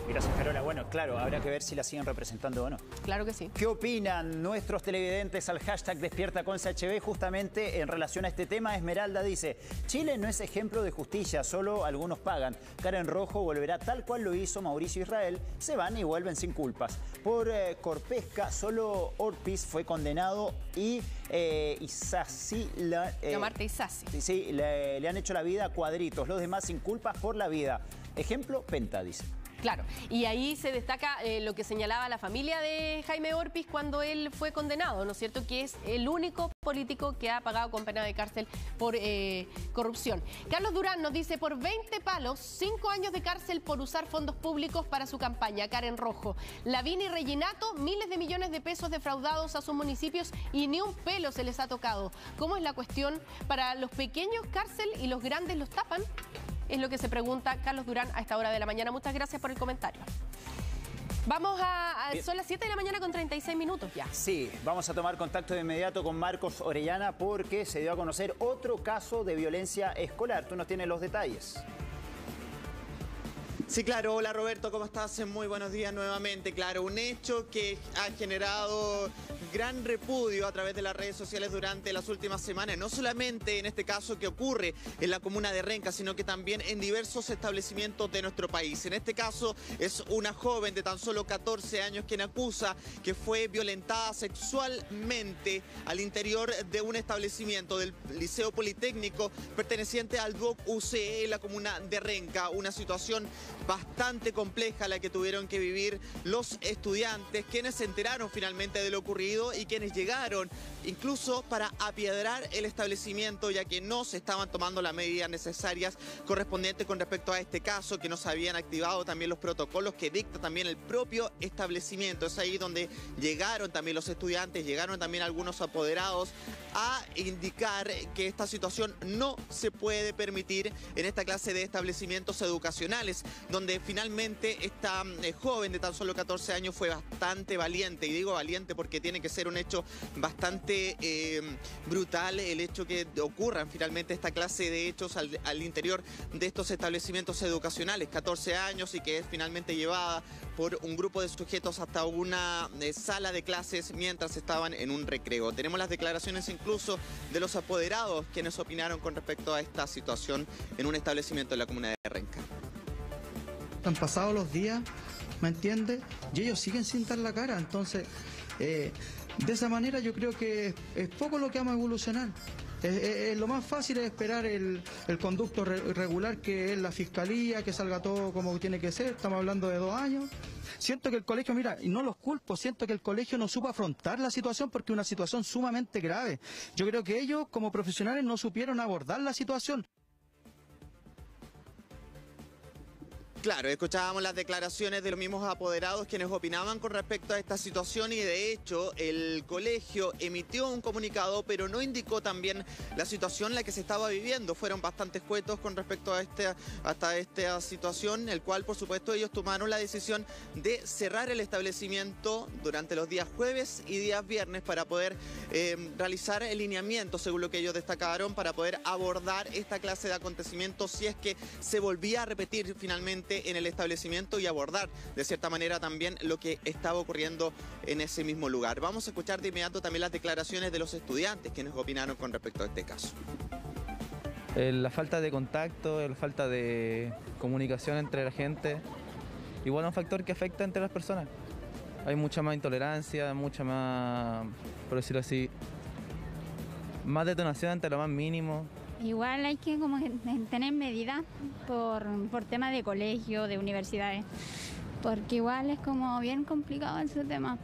Gracias, Carola. Bueno, claro, habrá que ver si la siguen representando o no. Claro que sí. ¿Qué opinan nuestros televidentes al hashtag Despierta con CHB justamente en relación a este tema? Esmeralda dice, Chile no es ejemplo de justicia, solo algunos pagan. Karen Rojo volverá tal cual lo hizo Mauricio Israel, se van y vuelven sin culpas. Por eh, Corpesca, solo Orpiz fue condenado y eh, Isasi... La, eh, Isasi. Sí, le, le han hecho la vida a cuadritos, los demás sin culpas por la vida. Ejemplo, Penta, dice. Claro, y ahí se destaca eh, lo que señalaba la familia de Jaime Orpiz cuando él fue condenado, ¿no es cierto? Que es el único político que ha pagado con pena de cárcel por eh, corrupción. Carlos Durán nos dice, por 20 palos, 5 años de cárcel por usar fondos públicos para su campaña, Karen Rojo. Lavini y Reginato, miles de millones de pesos defraudados a sus municipios y ni un pelo se les ha tocado. ¿Cómo es la cuestión? Para los pequeños cárcel y los grandes los tapan. Es lo que se pregunta Carlos Durán a esta hora de la mañana. Muchas gracias por el comentario. Vamos a, Son las 7 de la mañana con 36 minutos ya. Sí, vamos a tomar contacto de inmediato con Marcos Orellana porque se dio a conocer otro caso de violencia escolar. Tú nos tienes los detalles. Sí, claro. Hola Roberto, ¿cómo estás? Muy buenos días nuevamente. Claro, un hecho que ha generado gran repudio a través de las redes sociales durante las últimas semanas, no solamente en este caso que ocurre en la comuna de Renca, sino que también en diversos establecimientos de nuestro país. En este caso es una joven de tan solo 14 años quien acusa que fue violentada sexualmente al interior de un establecimiento del Liceo Politécnico perteneciente al DUOC UCE en la comuna de Renca. Una situación bastante compleja la que tuvieron que vivir los estudiantes, quienes se enteraron finalmente de lo ocurrido y quienes llegaron incluso para apiedrar el establecimiento, ya que no se estaban tomando las medidas necesarias correspondientes con respecto a este caso, que no se habían activado también los protocolos que dicta también el propio establecimiento. Es ahí donde llegaron también los estudiantes, llegaron también algunos apoderados a indicar que esta situación no se puede permitir en esta clase de establecimientos educacionales, donde finalmente esta eh, joven de tan solo 14 años fue bastante valiente, y digo valiente porque tiene que ser un hecho bastante eh, brutal el hecho que ocurran finalmente esta clase de hechos al, interior de estos establecimientos educacionales, 14 años y que es finalmente llevada por un grupo de sujetos hasta una eh, sala de clases mientras estaban en un recreo. Tenemos las declaraciones incluso de los apoderados quienes opinaron con respecto a esta situación en un establecimiento de la comunidad de Renca. Han pasado los días, ¿me entiende? Y ellos siguen sin dar la cara, entonces... Eh, de esa manera yo creo que es poco lo que vamos a evolucionar. lo más fácil es esperar el, conducto regular que es la fiscalía, que salga todo como tiene que ser. Estamos hablando de dos años. Siento que el colegio, mira, y no los culpo, siento que el colegio no supo afrontar la situación porque es una situación sumamente grave. Yo creo que ellos como profesionales no supieron abordar la situación. Claro, escuchábamos las declaraciones de los mismos apoderados quienes opinaban con respecto a esta situación y de hecho el colegio emitió un comunicado pero no indicó también la situación en la que se estaba viviendo. Fueron bastante escuetos con respecto a este, hasta esta situación, el cual por supuesto ellos tomaron la decisión de cerrar el establecimiento durante los días jueves y días viernes para poder eh, realizar el lineamiento, según lo que ellos destacaron, para poder abordar esta clase de acontecimientos si es que se volvía a repetir finalmente en el establecimiento y abordar de cierta manera también lo que estaba ocurriendo en ese mismo lugar. Vamos a escuchar de inmediato también las declaraciones de los estudiantes quienes opinaron con respecto a este caso. Eh, la falta de contacto, la falta de comunicación entre la gente, igual es un factor que afecta entre las personas. Hay mucha más intolerancia, mucha más, por decirlo así, más detonación ante lo más mínimo. Igual hay que como tener medidas por, por tema de colegio, de universidades, porque igual es como bien complicado ese tema.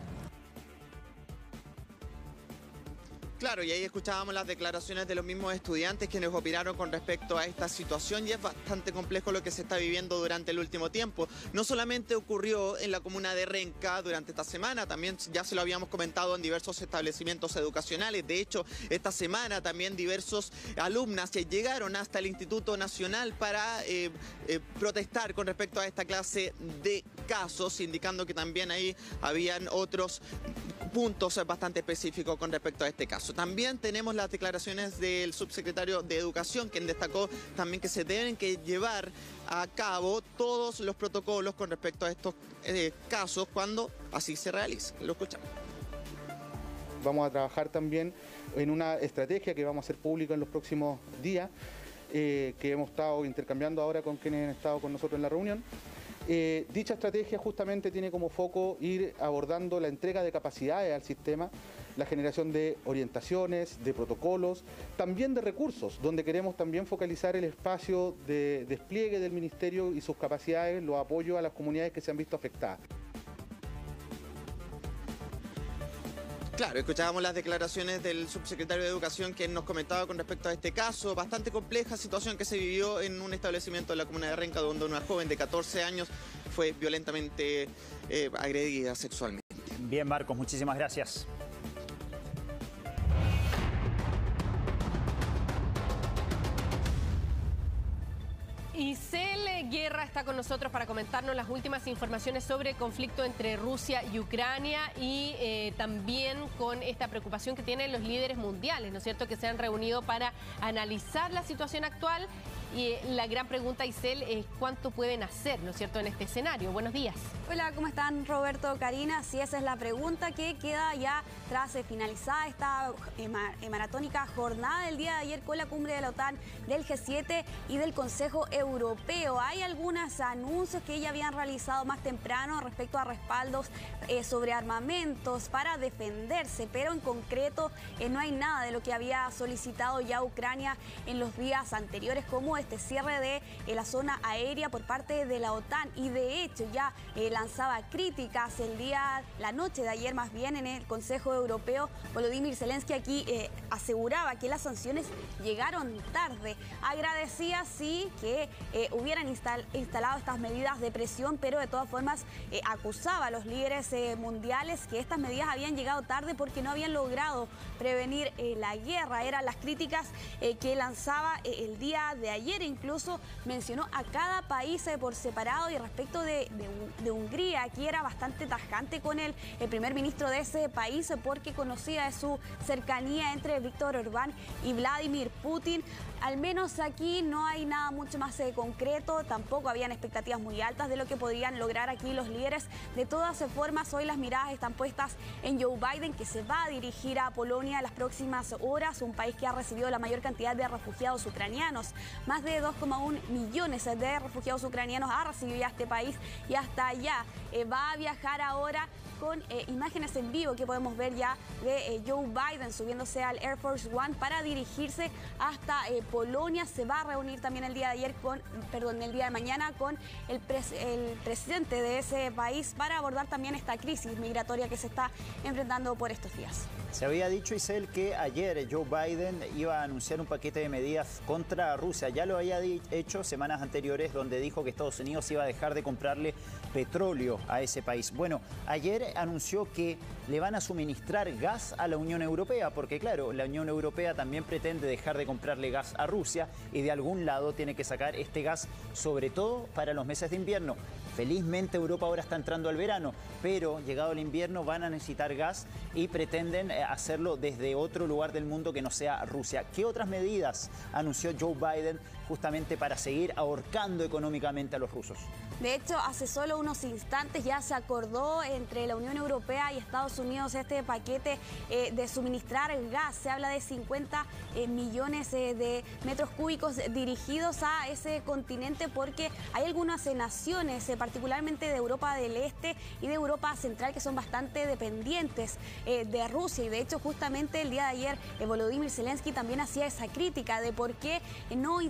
Claro, y ahí escuchábamos las declaraciones de los mismos estudiantes quienes opinaron con respecto a esta situación y es bastante complejo lo que se está viviendo durante el último tiempo. No solamente ocurrió en la comuna de Renca durante esta semana, también ya se lo habíamos comentado en diversos establecimientos educacionales. De hecho, esta semana también diversos alumnas llegaron hasta el Instituto Nacional para eh, eh, protestar con respecto a esta clase de casos, indicando que también ahí habían otros puntos bastante específicos con respecto a este caso. También tenemos las declaraciones del subsecretario de Educación, quien destacó también que se deben que llevar a cabo todos los protocolos con respecto a estos eh, casos cuando así se realice. Lo escuchamos. Vamos a trabajar también en una estrategia que vamos a hacer pública en los próximos días, eh, que hemos estado intercambiando ahora con quienes han estado con nosotros en la reunión. Eh, dicha estrategia justamente tiene como foco ir abordando la entrega de capacidades al sistema, la generación de orientaciones, de protocolos, también de recursos, donde queremos también focalizar el espacio de despliegue del Ministerio y sus capacidades, los apoyos a las comunidades que se han visto afectadas. Claro, escuchábamos las declaraciones del subsecretario de Educación que nos comentaba con respecto a este caso, bastante compleja situación que se vivió en un establecimiento de la comuna de Renca donde una joven de 14 años fue violentamente eh, agredida sexualmente. Bien, Marcos, muchísimas gracias. Isel Guerra está con nosotros para comentarnos las últimas informaciones sobre el conflicto entre Rusia y Ucrania y eh, también con esta preocupación que tienen los líderes mundiales, ¿no es cierto?, que se han reunido para analizar la situación actual y la gran pregunta, Isel, es cuánto pueden hacer, ¿no es cierto?, en este escenario. Buenos días. Hola, ¿cómo están, Roberto, Karina? Sí, esa es la pregunta que queda ya tras eh, finalizada esta eh, eh, maratónica jornada del día de ayer con la cumbre de la OTAN, del G7 y del Consejo Europeo. Hay algunos anuncios que ya habían realizado más temprano respecto a respaldos sobre armamentos para defenderse, pero en concreto no hay nada de lo que había solicitado ya Ucrania en los días anteriores, como este cierre de eh, la zona aérea por parte de la OTAN y de hecho ya eh, lanzaba críticas el día, la noche de ayer más bien en el Consejo Europeo. Volodymyr Zelensky aquí eh, aseguraba que las sanciones llegaron tarde. Agradecía sí que hubieran instalado estas medidas de presión, pero de todas formas acusaba a los líderes mundiales que estas medidas habían llegado tarde porque no habían logrado prevenir la guerra. Eran las críticas que lanzaba el día de ayer Incluso mencionó a cada país eh, por separado y respecto de, Hungría, aquí era bastante tajante con el, primer ministro de ese país porque conocía su cercanía entre Víctor Orbán y Vladimir Putin. Al menos aquí no hay nada mucho más eh, concreto, tampoco habían expectativas muy altas de lo que podrían lograr aquí los líderes. De todas formas, hoy las miradas están puestas en Joe Biden, que se va a dirigir a Polonia en las próximas horas, un país que ha recibido la mayor cantidad de refugiados ucranianos. Más de 2,1 millones de refugiados ucranianos ha recibido este país y hasta allá eh, va a viajar ahora con eh, imágenes en vivo que podemos ver ya de eh, Joe Biden subiéndose al Air Force One para dirigirse hasta Polonia. Se va a reunir también el día de ayer con, perdón, el día de mañana con el, el presidente de ese país para abordar también esta crisis migratoria que se está enfrentando por estos días. Se había dicho, Isel, que ayer Joe Biden iba a anunciar un paquete de medidas contra Rusia. Ya lo había hecho semanas anteriores donde dijo que Estados Unidos iba a dejar de comprarle petróleo a ese país. Bueno, ayer anunció que le van a suministrar gas a la Unión Europea, porque claro, la Unión Europea también pretende dejar de comprarle gas a Rusia y de algún lado tiene que sacar este gas, sobre todo para los meses de invierno. Felizmente Europa ahora está entrando al verano, pero llegado el invierno van a necesitar gas y pretenden eh, hacerlo desde otro lugar del mundo que no sea Rusia. ¿Qué otras medidas anunció Joe Biden justamente para seguir ahorcando económicamente a los rusos? De hecho, hace solo unos instantes ya se acordó entre la Unión Europea y Estados Unidos este paquete eh, de suministrar gas. Se habla de 50 eh, millones de metros cúbicos dirigidos a ese continente porque hay algunas naciones, particularmente de Europa del Este y de Europa Central, que son bastante dependientes de Rusia. Y de hecho, justamente el día de ayer, Volodymyr Zelensky también hacía esa crítica de por qué no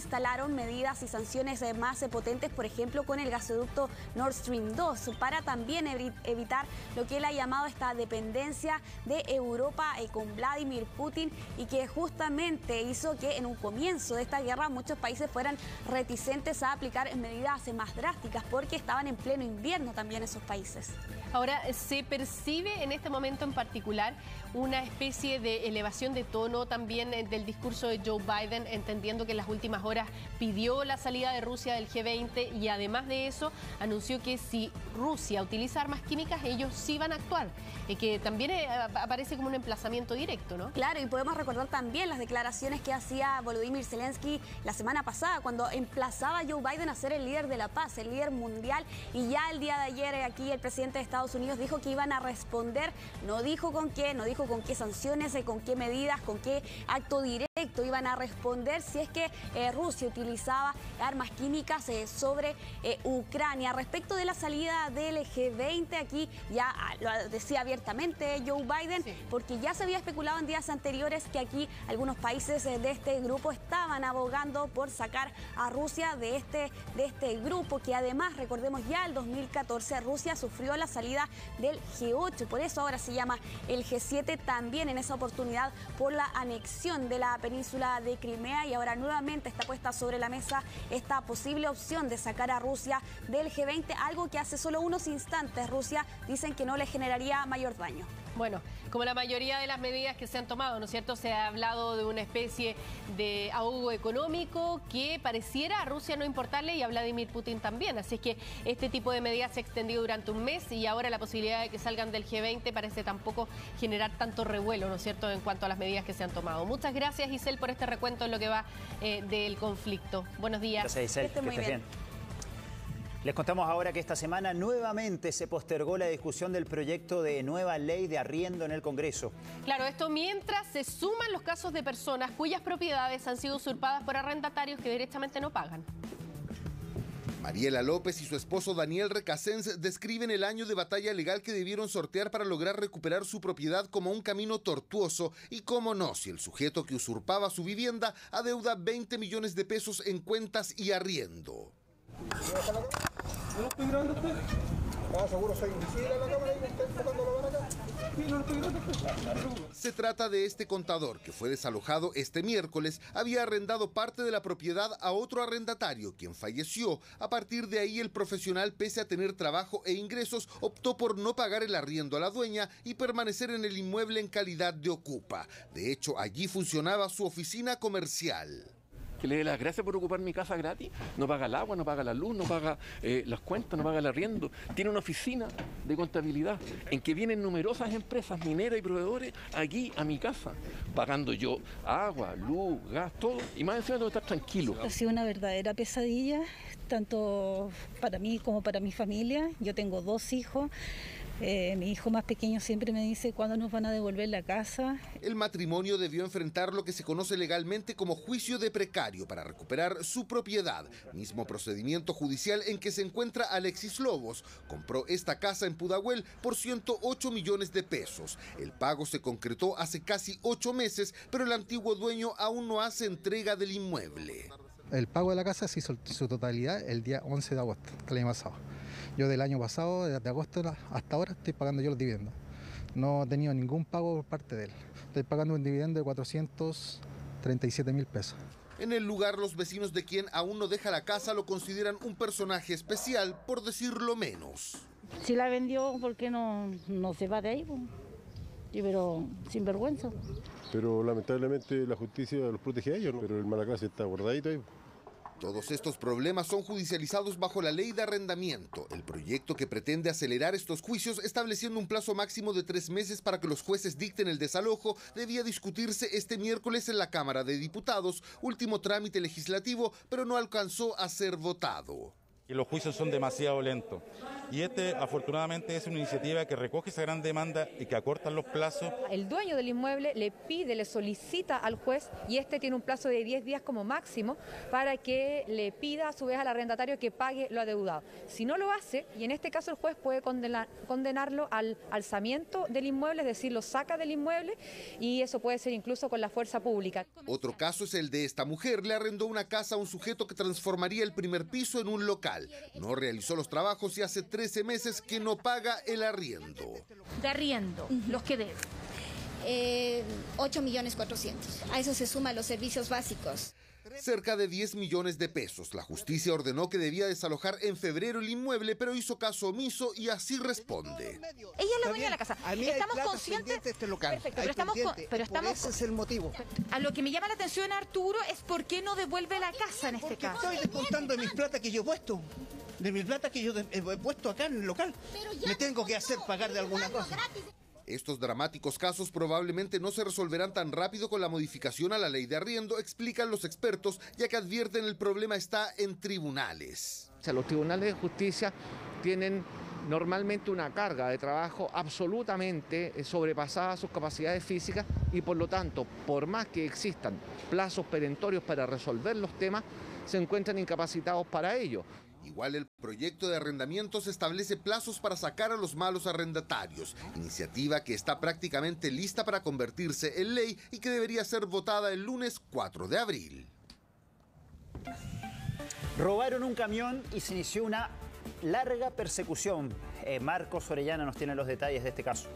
medidas y sanciones más potentes, por ejemplo, con el gasoducto Nord Stream 2, para también evitar lo que él ha llamado esta dependencia de Europa eh, con Vladimir Putin y que justamente hizo que en un comienzo de esta guerra muchos países fueran reticentes a aplicar medidas más drásticas porque estaban en pleno invierno también esos países. Ahora, ¿se percibe en este momento en particular una especie de elevación de tono también eh, del discurso de Joe Biden, entendiendo que en las últimas horas pidió la salida de Rusia del G20 y además de eso anunció que si Rusia utiliza armas químicas, ellos sí van a actuar, y que también eh, aparece como un emplazamiento directo, ¿no? Claro, y podemos recordar también las declaraciones que hacía Volodymyr Zelensky la semana pasada, cuando emplazaba a Joe Biden a ser el líder de la paz, el líder mundial, y ya el día de ayer eh, aquí el presidente de Estados Unidos dijo que iban a responder, no dijo con qué, no dijo con qué sanciones, con qué medidas, con qué acto directo iban a responder si es que eh, Rusia utilizaba armas químicas eh, sobre Ucrania. Respecto de la salida del G20, aquí ya ah, lo decía abiertamente Joe Biden, porque ya se había especulado en días anteriores que aquí algunos países de este grupo estaban abogando por sacar a Rusia de este, de este grupo, que además, recordemos ya, el 2014 Rusia sufrió la salida del G8, por eso ahora se llama el G7 también en esa oportunidad por la anexión de la península de Crimea y ahora nuevamente está puesta sobre la mesa esta posible opción de sacar a Rusia del G20, algo que hace solo unos instantes Rusia dicen que no le generaría mayor daño. Bueno, como la mayoría de las medidas que se han tomado, ¿no es cierto? Se ha hablado de una especie de ahogo económico que pareciera a Rusia no importarle y a Vladimir Putin también. Así es que este tipo de medidas se ha extendido durante un mes y ahora la posibilidad de que salgan del G20 parece tampoco generar tanto revuelo, ¿no es cierto?, en cuanto a las medidas que se han tomado. Muchas gracias, Giselle, por este recuento en lo que va eh, del conflicto. Buenos días. Gracias, Giselle. Que, muy bien. Les contamos ahora que esta semana nuevamente se postergó la discusión del proyecto de nueva ley de arriendo en el Congreso. Claro, esto mientras se suman los casos de personas cuyas propiedades han sido usurpadas por arrendatarios que directamente no pagan. Mariela López y su esposo Daniel Recasens describen el año de batalla legal que debieron sortear para lograr recuperar su propiedad como un camino tortuoso y cómo no, si el sujeto que usurpaba su vivienda adeuda 20 millones de pesos en cuentas y arriendo. ¿No estoy grabando usted? Ah, seguro soy invisible a la cámara y me está enfocando la acá. Sí, no estoy grabando Se trata de este contador que fue desalojado este miércoles, había arrendado parte de la propiedad a otro arrendatario, quien falleció. A partir de ahí el profesional, pese a tener trabajo e ingresos, optó por no pagar el arriendo a la dueña y permanecer en el inmueble en calidad de ocupa. De hecho, allí funcionaba su oficina comercial que le dé las gracias por ocupar mi casa gratis. No paga el agua, no paga la luz, no paga eh, las cuentas, no paga el arriendo. Tiene una oficina de contabilidad en que vienen numerosas empresas mineras y proveedores aquí a mi casa, pagando yo agua, luz, gas, todo. Y más encima tengo que estar tranquilo. Ha sido una verdadera pesadilla, tanto para mí como para mi familia. Yo tengo dos hijos. Eh, mi hijo más pequeño siempre me dice cuándo nos van a devolver la casa. El matrimonio debió enfrentar lo que se conoce legalmente como juicio de precario para recuperar su propiedad. Mismo procedimiento judicial en que se encuentra Alexis Lobos. Compró esta casa en Pudahuel por 108 millones de pesos. El pago se concretó hace casi ocho meses, pero el antiguo dueño aún no hace entrega del inmueble. El pago de la casa se hizo su totalidad el día 11 de agosto, el año pasado. Yo del año pasado, desde agosto hasta ahora, estoy pagando yo los dividendos. No he tenido ningún pago por parte de él. Estoy pagando un dividendo de 437 mil pesos. En el lugar, los vecinos de quien aún no deja la casa lo consideran un personaje especial, por decirlo menos. Si la vendió, ¿por qué no, no se va de ahí? Y pero sin vergüenza. Pero lamentablemente la justicia los protege a ellos, ¿no? pero el Malacase está guardadito ahí. Todos estos problemas son judicializados bajo la ley de arrendamiento, el proyecto que pretende acelerar estos juicios estableciendo un plazo máximo de tres meses para que los jueces dicten el desalojo, debía discutirse este miércoles en la Cámara de Diputados, último trámite legislativo, pero no alcanzó a ser votado y los juicios son demasiado lentos. Y este, afortunadamente, es una iniciativa que recoge esa gran demanda y que acorta los plazos. El dueño del inmueble le pide, le solicita al juez, y este tiene un plazo de 10 días como máximo, para que le pida a su vez al arrendatario que pague lo adeudado. Si no lo hace, y en este caso el juez puede condenar, condenarlo al alzamiento del inmueble, es decir, lo saca del inmueble, y eso puede ser incluso con la fuerza pública. Otro caso es el de esta mujer. Le arrendó una casa a un sujeto que transformaría el primer piso en un local. No realizó los trabajos y hace 13 meses que no paga el arriendo. De arriendo, los que deben. Eh, 8 millones 400. A eso se suman los servicios básicos. Cerca de 10 millones de pesos. La justicia ordenó que debía desalojar en febrero el inmueble, pero hizo caso omiso y así responde. Ella es la dueña de la casa. estamos conscientes. De este local. Perfecto, pero estamos, pero estamos. Ese es el motivo. A lo que me llama la atención, Arturo, es por qué no devuelve la casa en este caso. Estoy descontando de mis plata que yo he puesto. De mis plata que yo he puesto acá en el local. Me tengo que hacer pagar de alguna cosa. Estos dramáticos casos probablemente no se resolverán tan rápido con la modificación a la ley de arriendo, explican los expertos, ya que advierten el problema está en tribunales. O sea, los tribunales de justicia tienen normalmente una carga de trabajo absolutamente eh, sobrepasada a sus capacidades físicas y por lo tanto, por más que existan plazos perentorios para resolver los temas, se encuentran incapacitados para ello. Igual el proyecto de arrendamientos establece plazos para sacar a los malos arrendatarios, iniciativa que está prácticamente lista para convertirse en ley y que debería ser votada el lunes 4 de abril. Robaron un camión y se inició una larga persecución. Eh, Marcos Orellana nos tiene los detalles de este caso.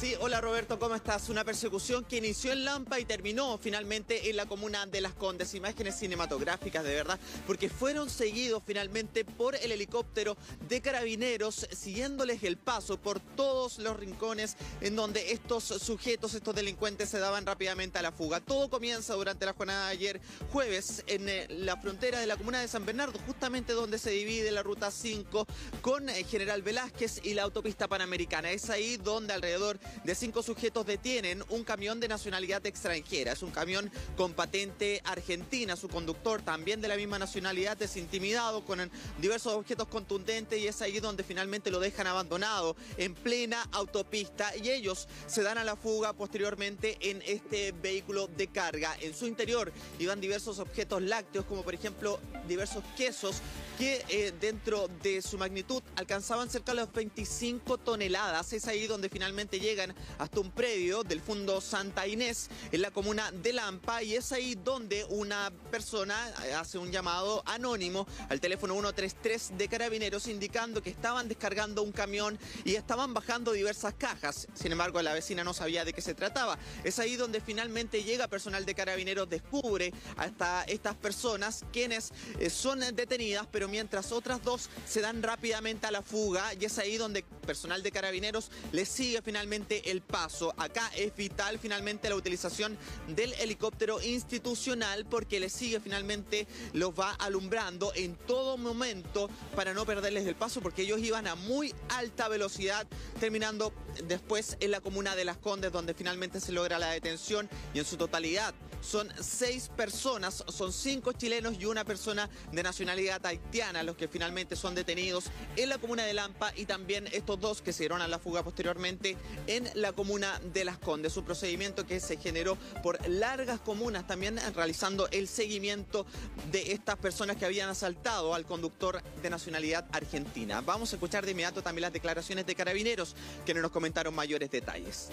Sí, hola Roberto, ¿cómo estás? Una persecución que inició en Lampa y terminó finalmente en la comuna de Las Condes. Imágenes cinematográficas, de verdad, porque fueron seguidos finalmente por el helicóptero de carabineros, siguiéndoles el paso por todos los rincones en donde estos sujetos, estos delincuentes, se daban rápidamente a la fuga. Todo comienza durante la jornada de ayer, jueves, en eh, la frontera de la comuna de San Bernardo, justamente donde se divide la ruta 5 con eh, General Velázquez y la autopista panamericana. Es ahí donde alrededor de cinco sujetos detienen un camión de nacionalidad extranjera. Es un camión con patente argentina. Su conductor, también de la misma nacionalidad, es intimidado con diversos objetos contundentes y es ahí donde finalmente lo dejan abandonado en plena autopista y ellos se dan a la fuga posteriormente en este vehículo de carga. En su interior iban diversos objetos lácteos como por ejemplo diversos quesos que eh, dentro de su magnitud alcanzaban cerca de las 25 toneladas. Es ahí donde finalmente llegan hasta un predio del Fondo Santa Inés en la comuna de Lampa y es ahí donde una persona hace un llamado anónimo al teléfono 133 de carabineros indicando que estaban descargando un camión y estaban bajando diversas cajas. Sin embargo, la vecina no sabía de qué se trataba. Es ahí donde finalmente llega personal de carabineros, descubre hasta estas personas quienes eh, son detenidas, pero mientras otras dos se dan rápidamente a la fuga y es ahí donde personal de carabineros les sigue finalmente el paso. Acá es vital finalmente la utilización del helicóptero institucional porque les sigue finalmente, los va alumbrando en todo momento para no perderles el paso porque ellos iban a muy alta velocidad terminando después en la comuna de Las Condes donde finalmente se logra la detención y en su totalidad son seis personas, son cinco chilenos y una persona de nacionalidad haitiana, los que finalmente son detenidos en la comuna de Lampa y también estos dos que se dieron a la fuga posteriormente en la comuna de Las Condes. Un procedimiento que se generó por largas comunas, también realizando el seguimiento de estas personas que habían asaltado al conductor de nacionalidad argentina. Vamos a escuchar de inmediato también las declaraciones de carabineros que nos comentaron mayores detalles.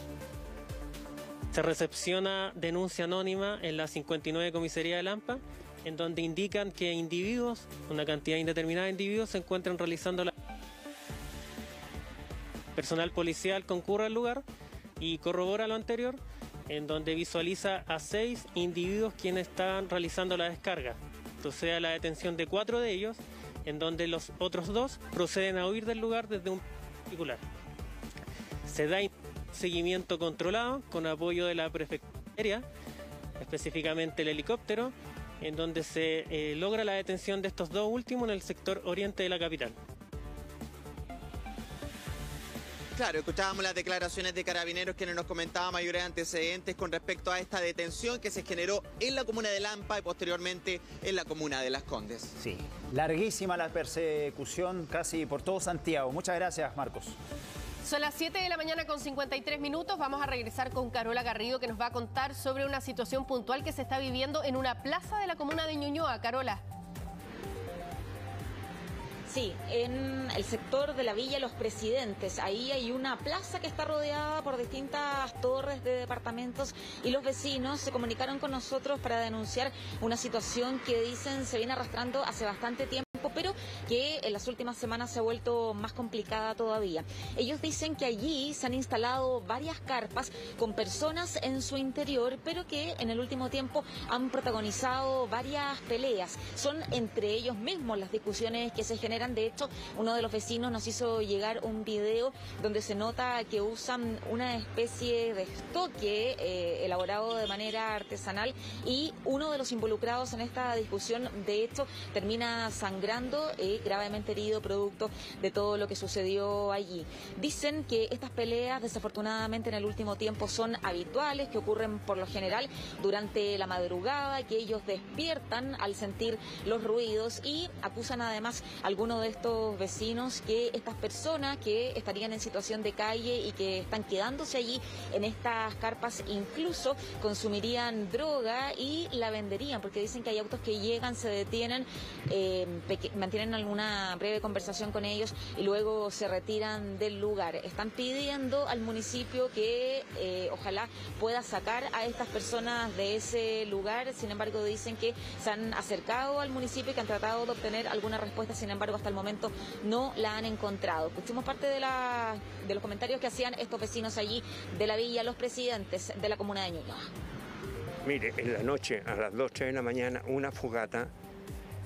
Se recepciona denuncia anónima en la 59 Comisaría de Lampa, en donde indican que individuos, una cantidad indeterminada de individuos, se encuentran realizando la... Personal policial concurre al lugar y corrobora lo anterior, en donde visualiza a seis individuos quienes están realizando la descarga. Procede a la detención de cuatro de ellos, en donde los otros dos proceden a huir del lugar desde un particular. Se da seguimiento controlado con apoyo de la prefectura específicamente el helicóptero, en donde se eh, logra la detención de estos dos últimos en el sector oriente de la capital. Claro, escuchábamos las declaraciones de carabineros quienes nos comentaban mayores antecedentes con respecto a esta detención que se generó en la comuna de Lampa y posteriormente en la comuna de Las Condes. Sí, larguísima la persecución casi por todo Santiago. Muchas gracias, Marcos. Son las 7 de la mañana con 53 minutos. Vamos a regresar con Carola Garrido que nos va a contar sobre una situación puntual que se está viviendo en una plaza de la comuna de Ñuñoa. Carola. Sí, en el sector de la Villa Los Presidentes. Ahí hay una plaza que está rodeada por distintas torres de departamentos y los vecinos se comunicaron con nosotros para denunciar una situación que dicen se viene arrastrando hace bastante tiempo pero que en las últimas semanas se ha vuelto más complicada todavía. Ellos dicen que allí se han instalado varias carpas con personas en su interior, pero que en el último tiempo han protagonizado varias peleas. Son entre ellos mismos las discusiones que se generan. De hecho, uno de los vecinos nos hizo llegar un video donde se nota que usan una especie de estoque eh, elaborado de manera artesanal y uno de los involucrados en esta discusión, de hecho, termina sangrando gravemente herido producto de todo lo que sucedió allí. Dicen que estas peleas desafortunadamente en el último tiempo son habituales, que ocurren por lo general durante la madrugada, que ellos despiertan al sentir los ruidos y acusan además a algunos de estos vecinos que estas personas que estarían en situación de calle y que están quedándose allí en estas carpas incluso consumirían droga y la venderían porque dicen que hay autos que llegan, se detienen, eh, mantienen alguna breve conversación con ellos y luego se retiran del lugar. Están pidiendo al municipio que eh, ojalá pueda sacar a estas personas de ese lugar. Sin embargo, dicen que se han acercado al municipio y que han tratado de obtener alguna respuesta. Sin embargo, hasta el momento no la han encontrado. Escuchemos parte de, la, de los comentarios que hacían estos vecinos allí de la villa, los presidentes de la comuna de Ñuñoa. Mire, en la noche, a las 2, 3 de la mañana, una fogata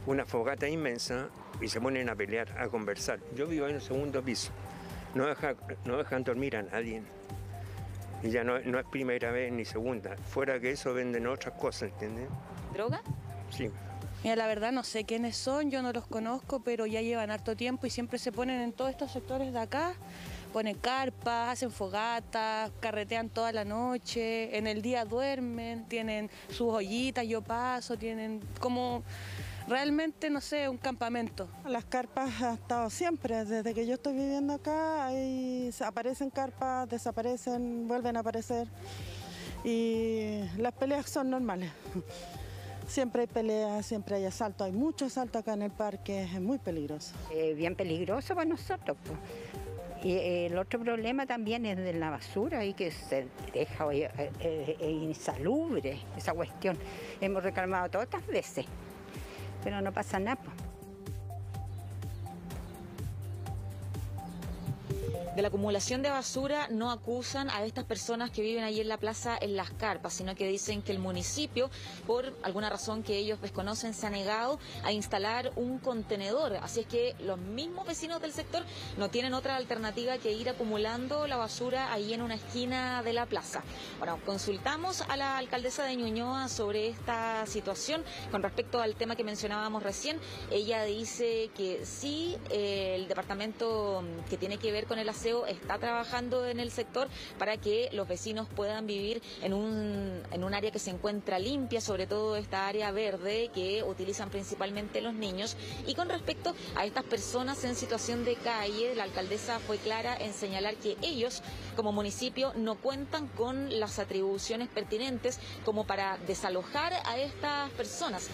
una fogata inmensa y se ponen a pelear, a conversar. Yo vivo en el segundo piso, no, no dejan dormir a nadie. Y ya no, no, es primera vez ni segunda. Fuera que eso venden otras cosas, ¿entiendes? ¿Droga? Sí. Mira, la verdad no sé quiénes son, yo no los conozco, pero ya llevan harto tiempo y siempre se ponen en todos estos sectores de acá. Ponen carpas, hacen fogatas, carretean toda la noche, en el día duermen, tienen sus ollitas, yo paso, tienen como realmente, no sé, un campamento. Las carpas han estado siempre, desde que yo estoy viviendo acá, ahí aparecen carpas, desaparecen, vuelven a aparecer y las peleas son normales. Siempre hay peleas, siempre hay asalto, hay mucho asalto acá en el parque, es muy peligroso. Eh, bien peligroso para nosotros. Y eh, el otro problema también es de la basura y que se deja eh, insalubre esa cuestión. Hemos reclamado todas estas veces pero no pasa nada. De la acumulación de basura no acusan a estas personas que viven allí en la plaza en las carpas, sino que dicen que el municipio, por alguna razón que ellos desconocen, se ha negado a instalar un contenedor. Así es que los mismos vecinos del sector no tienen otra alternativa que ir acumulando la basura ahí en una esquina de la plaza. Bueno, consultamos a la alcaldesa de Ñuñoa sobre esta situación con respecto al tema que mencionábamos recién. Ella dice que sí, el departamento que tiene que ver con el aseo está trabajando en el sector para que los vecinos puedan vivir en un, en un área que se encuentra limpia, sobre todo esta área verde que utilizan principalmente los niños. Y con respecto a estas personas en situación de calle, la alcaldesa fue clara en señalar que ellos, como municipio, no cuentan con las atribuciones pertinentes como para desalojar a estas personas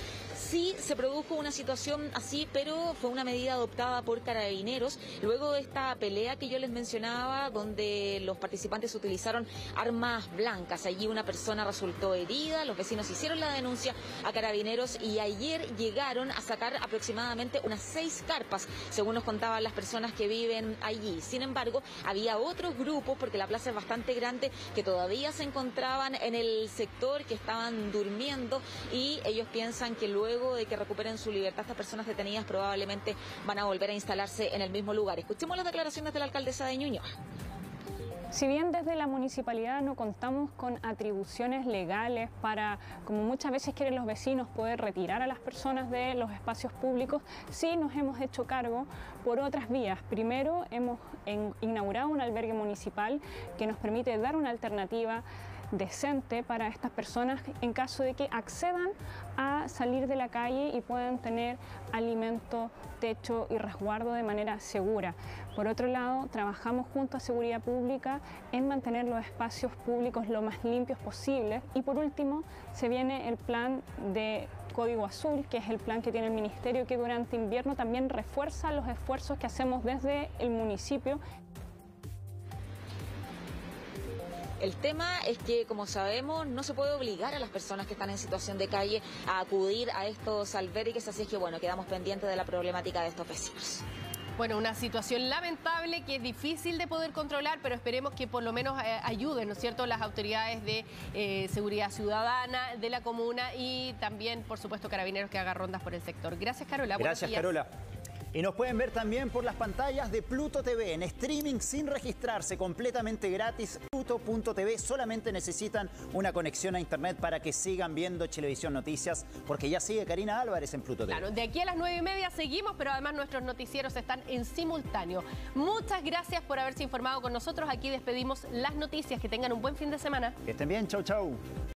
Sí se produjo una situación así, pero fue una medida adoptada por carabineros. Luego de esta pelea que yo les mencionaba, donde los participantes utilizaron armas blancas. Allí una persona resultó herida, los vecinos hicieron la denuncia a carabineros y ayer llegaron a sacar aproximadamente unas seis carpas, según nos contaban las personas que viven allí. Sin embargo, había otros grupos, porque la plaza es bastante grande, que todavía se encontraban en el sector, que estaban durmiendo y ellos piensan que luego de que recuperen su libertad, estas personas detenidas probablemente van a volver a instalarse en el mismo lugar. Escuchemos las declaraciones de la alcaldesa de Ñuñoa. Si bien desde la municipalidad no contamos con atribuciones legales para, como muchas veces quieren los vecinos, poder retirar a las personas de los espacios públicos, sí nos hemos hecho cargo por otras vías. Primero, hemos inaugurado un albergue municipal que nos permite dar una alternativa decente para estas personas en caso de que accedan a salir de la calle y puedan tener alimento, techo y resguardo de manera segura. Por otro lado, trabajamos junto a Seguridad Pública en mantener los espacios públicos lo más limpios posible. Y por último, se viene el plan de Código Azul, que es el plan que tiene el Ministerio, que durante invierno también refuerza los esfuerzos que hacemos desde el municipio. El tema es que, como sabemos, no se puede obligar a las personas que están en situación de calle a acudir a estos albergues, así es que, bueno, quedamos pendientes de la problemática de estos vecinos. Bueno, una situación lamentable que es difícil de poder controlar, pero esperemos que por lo menos eh, ayuden, ¿no es cierto?, las autoridades de eh, seguridad ciudadana de la comuna y también, por supuesto, carabineros que hagan rondas por el sector. Gracias, Carola. Gracias, Carola. Y nos pueden ver también por las pantallas de Pluto TV en streaming sin registrarse, completamente gratis. Pluto.tv solamente necesitan una conexión a internet para que sigan viendo Televisión Noticias, porque ya sigue Karina Álvarez en Pluto TV. Claro, de aquí a las nueve y media seguimos, pero además nuestros noticieros están en simultáneo. Muchas gracias por haberse informado con nosotros. Aquí despedimos las noticias. Que tengan un buen fin de semana. Que estén bien. Chau, chau.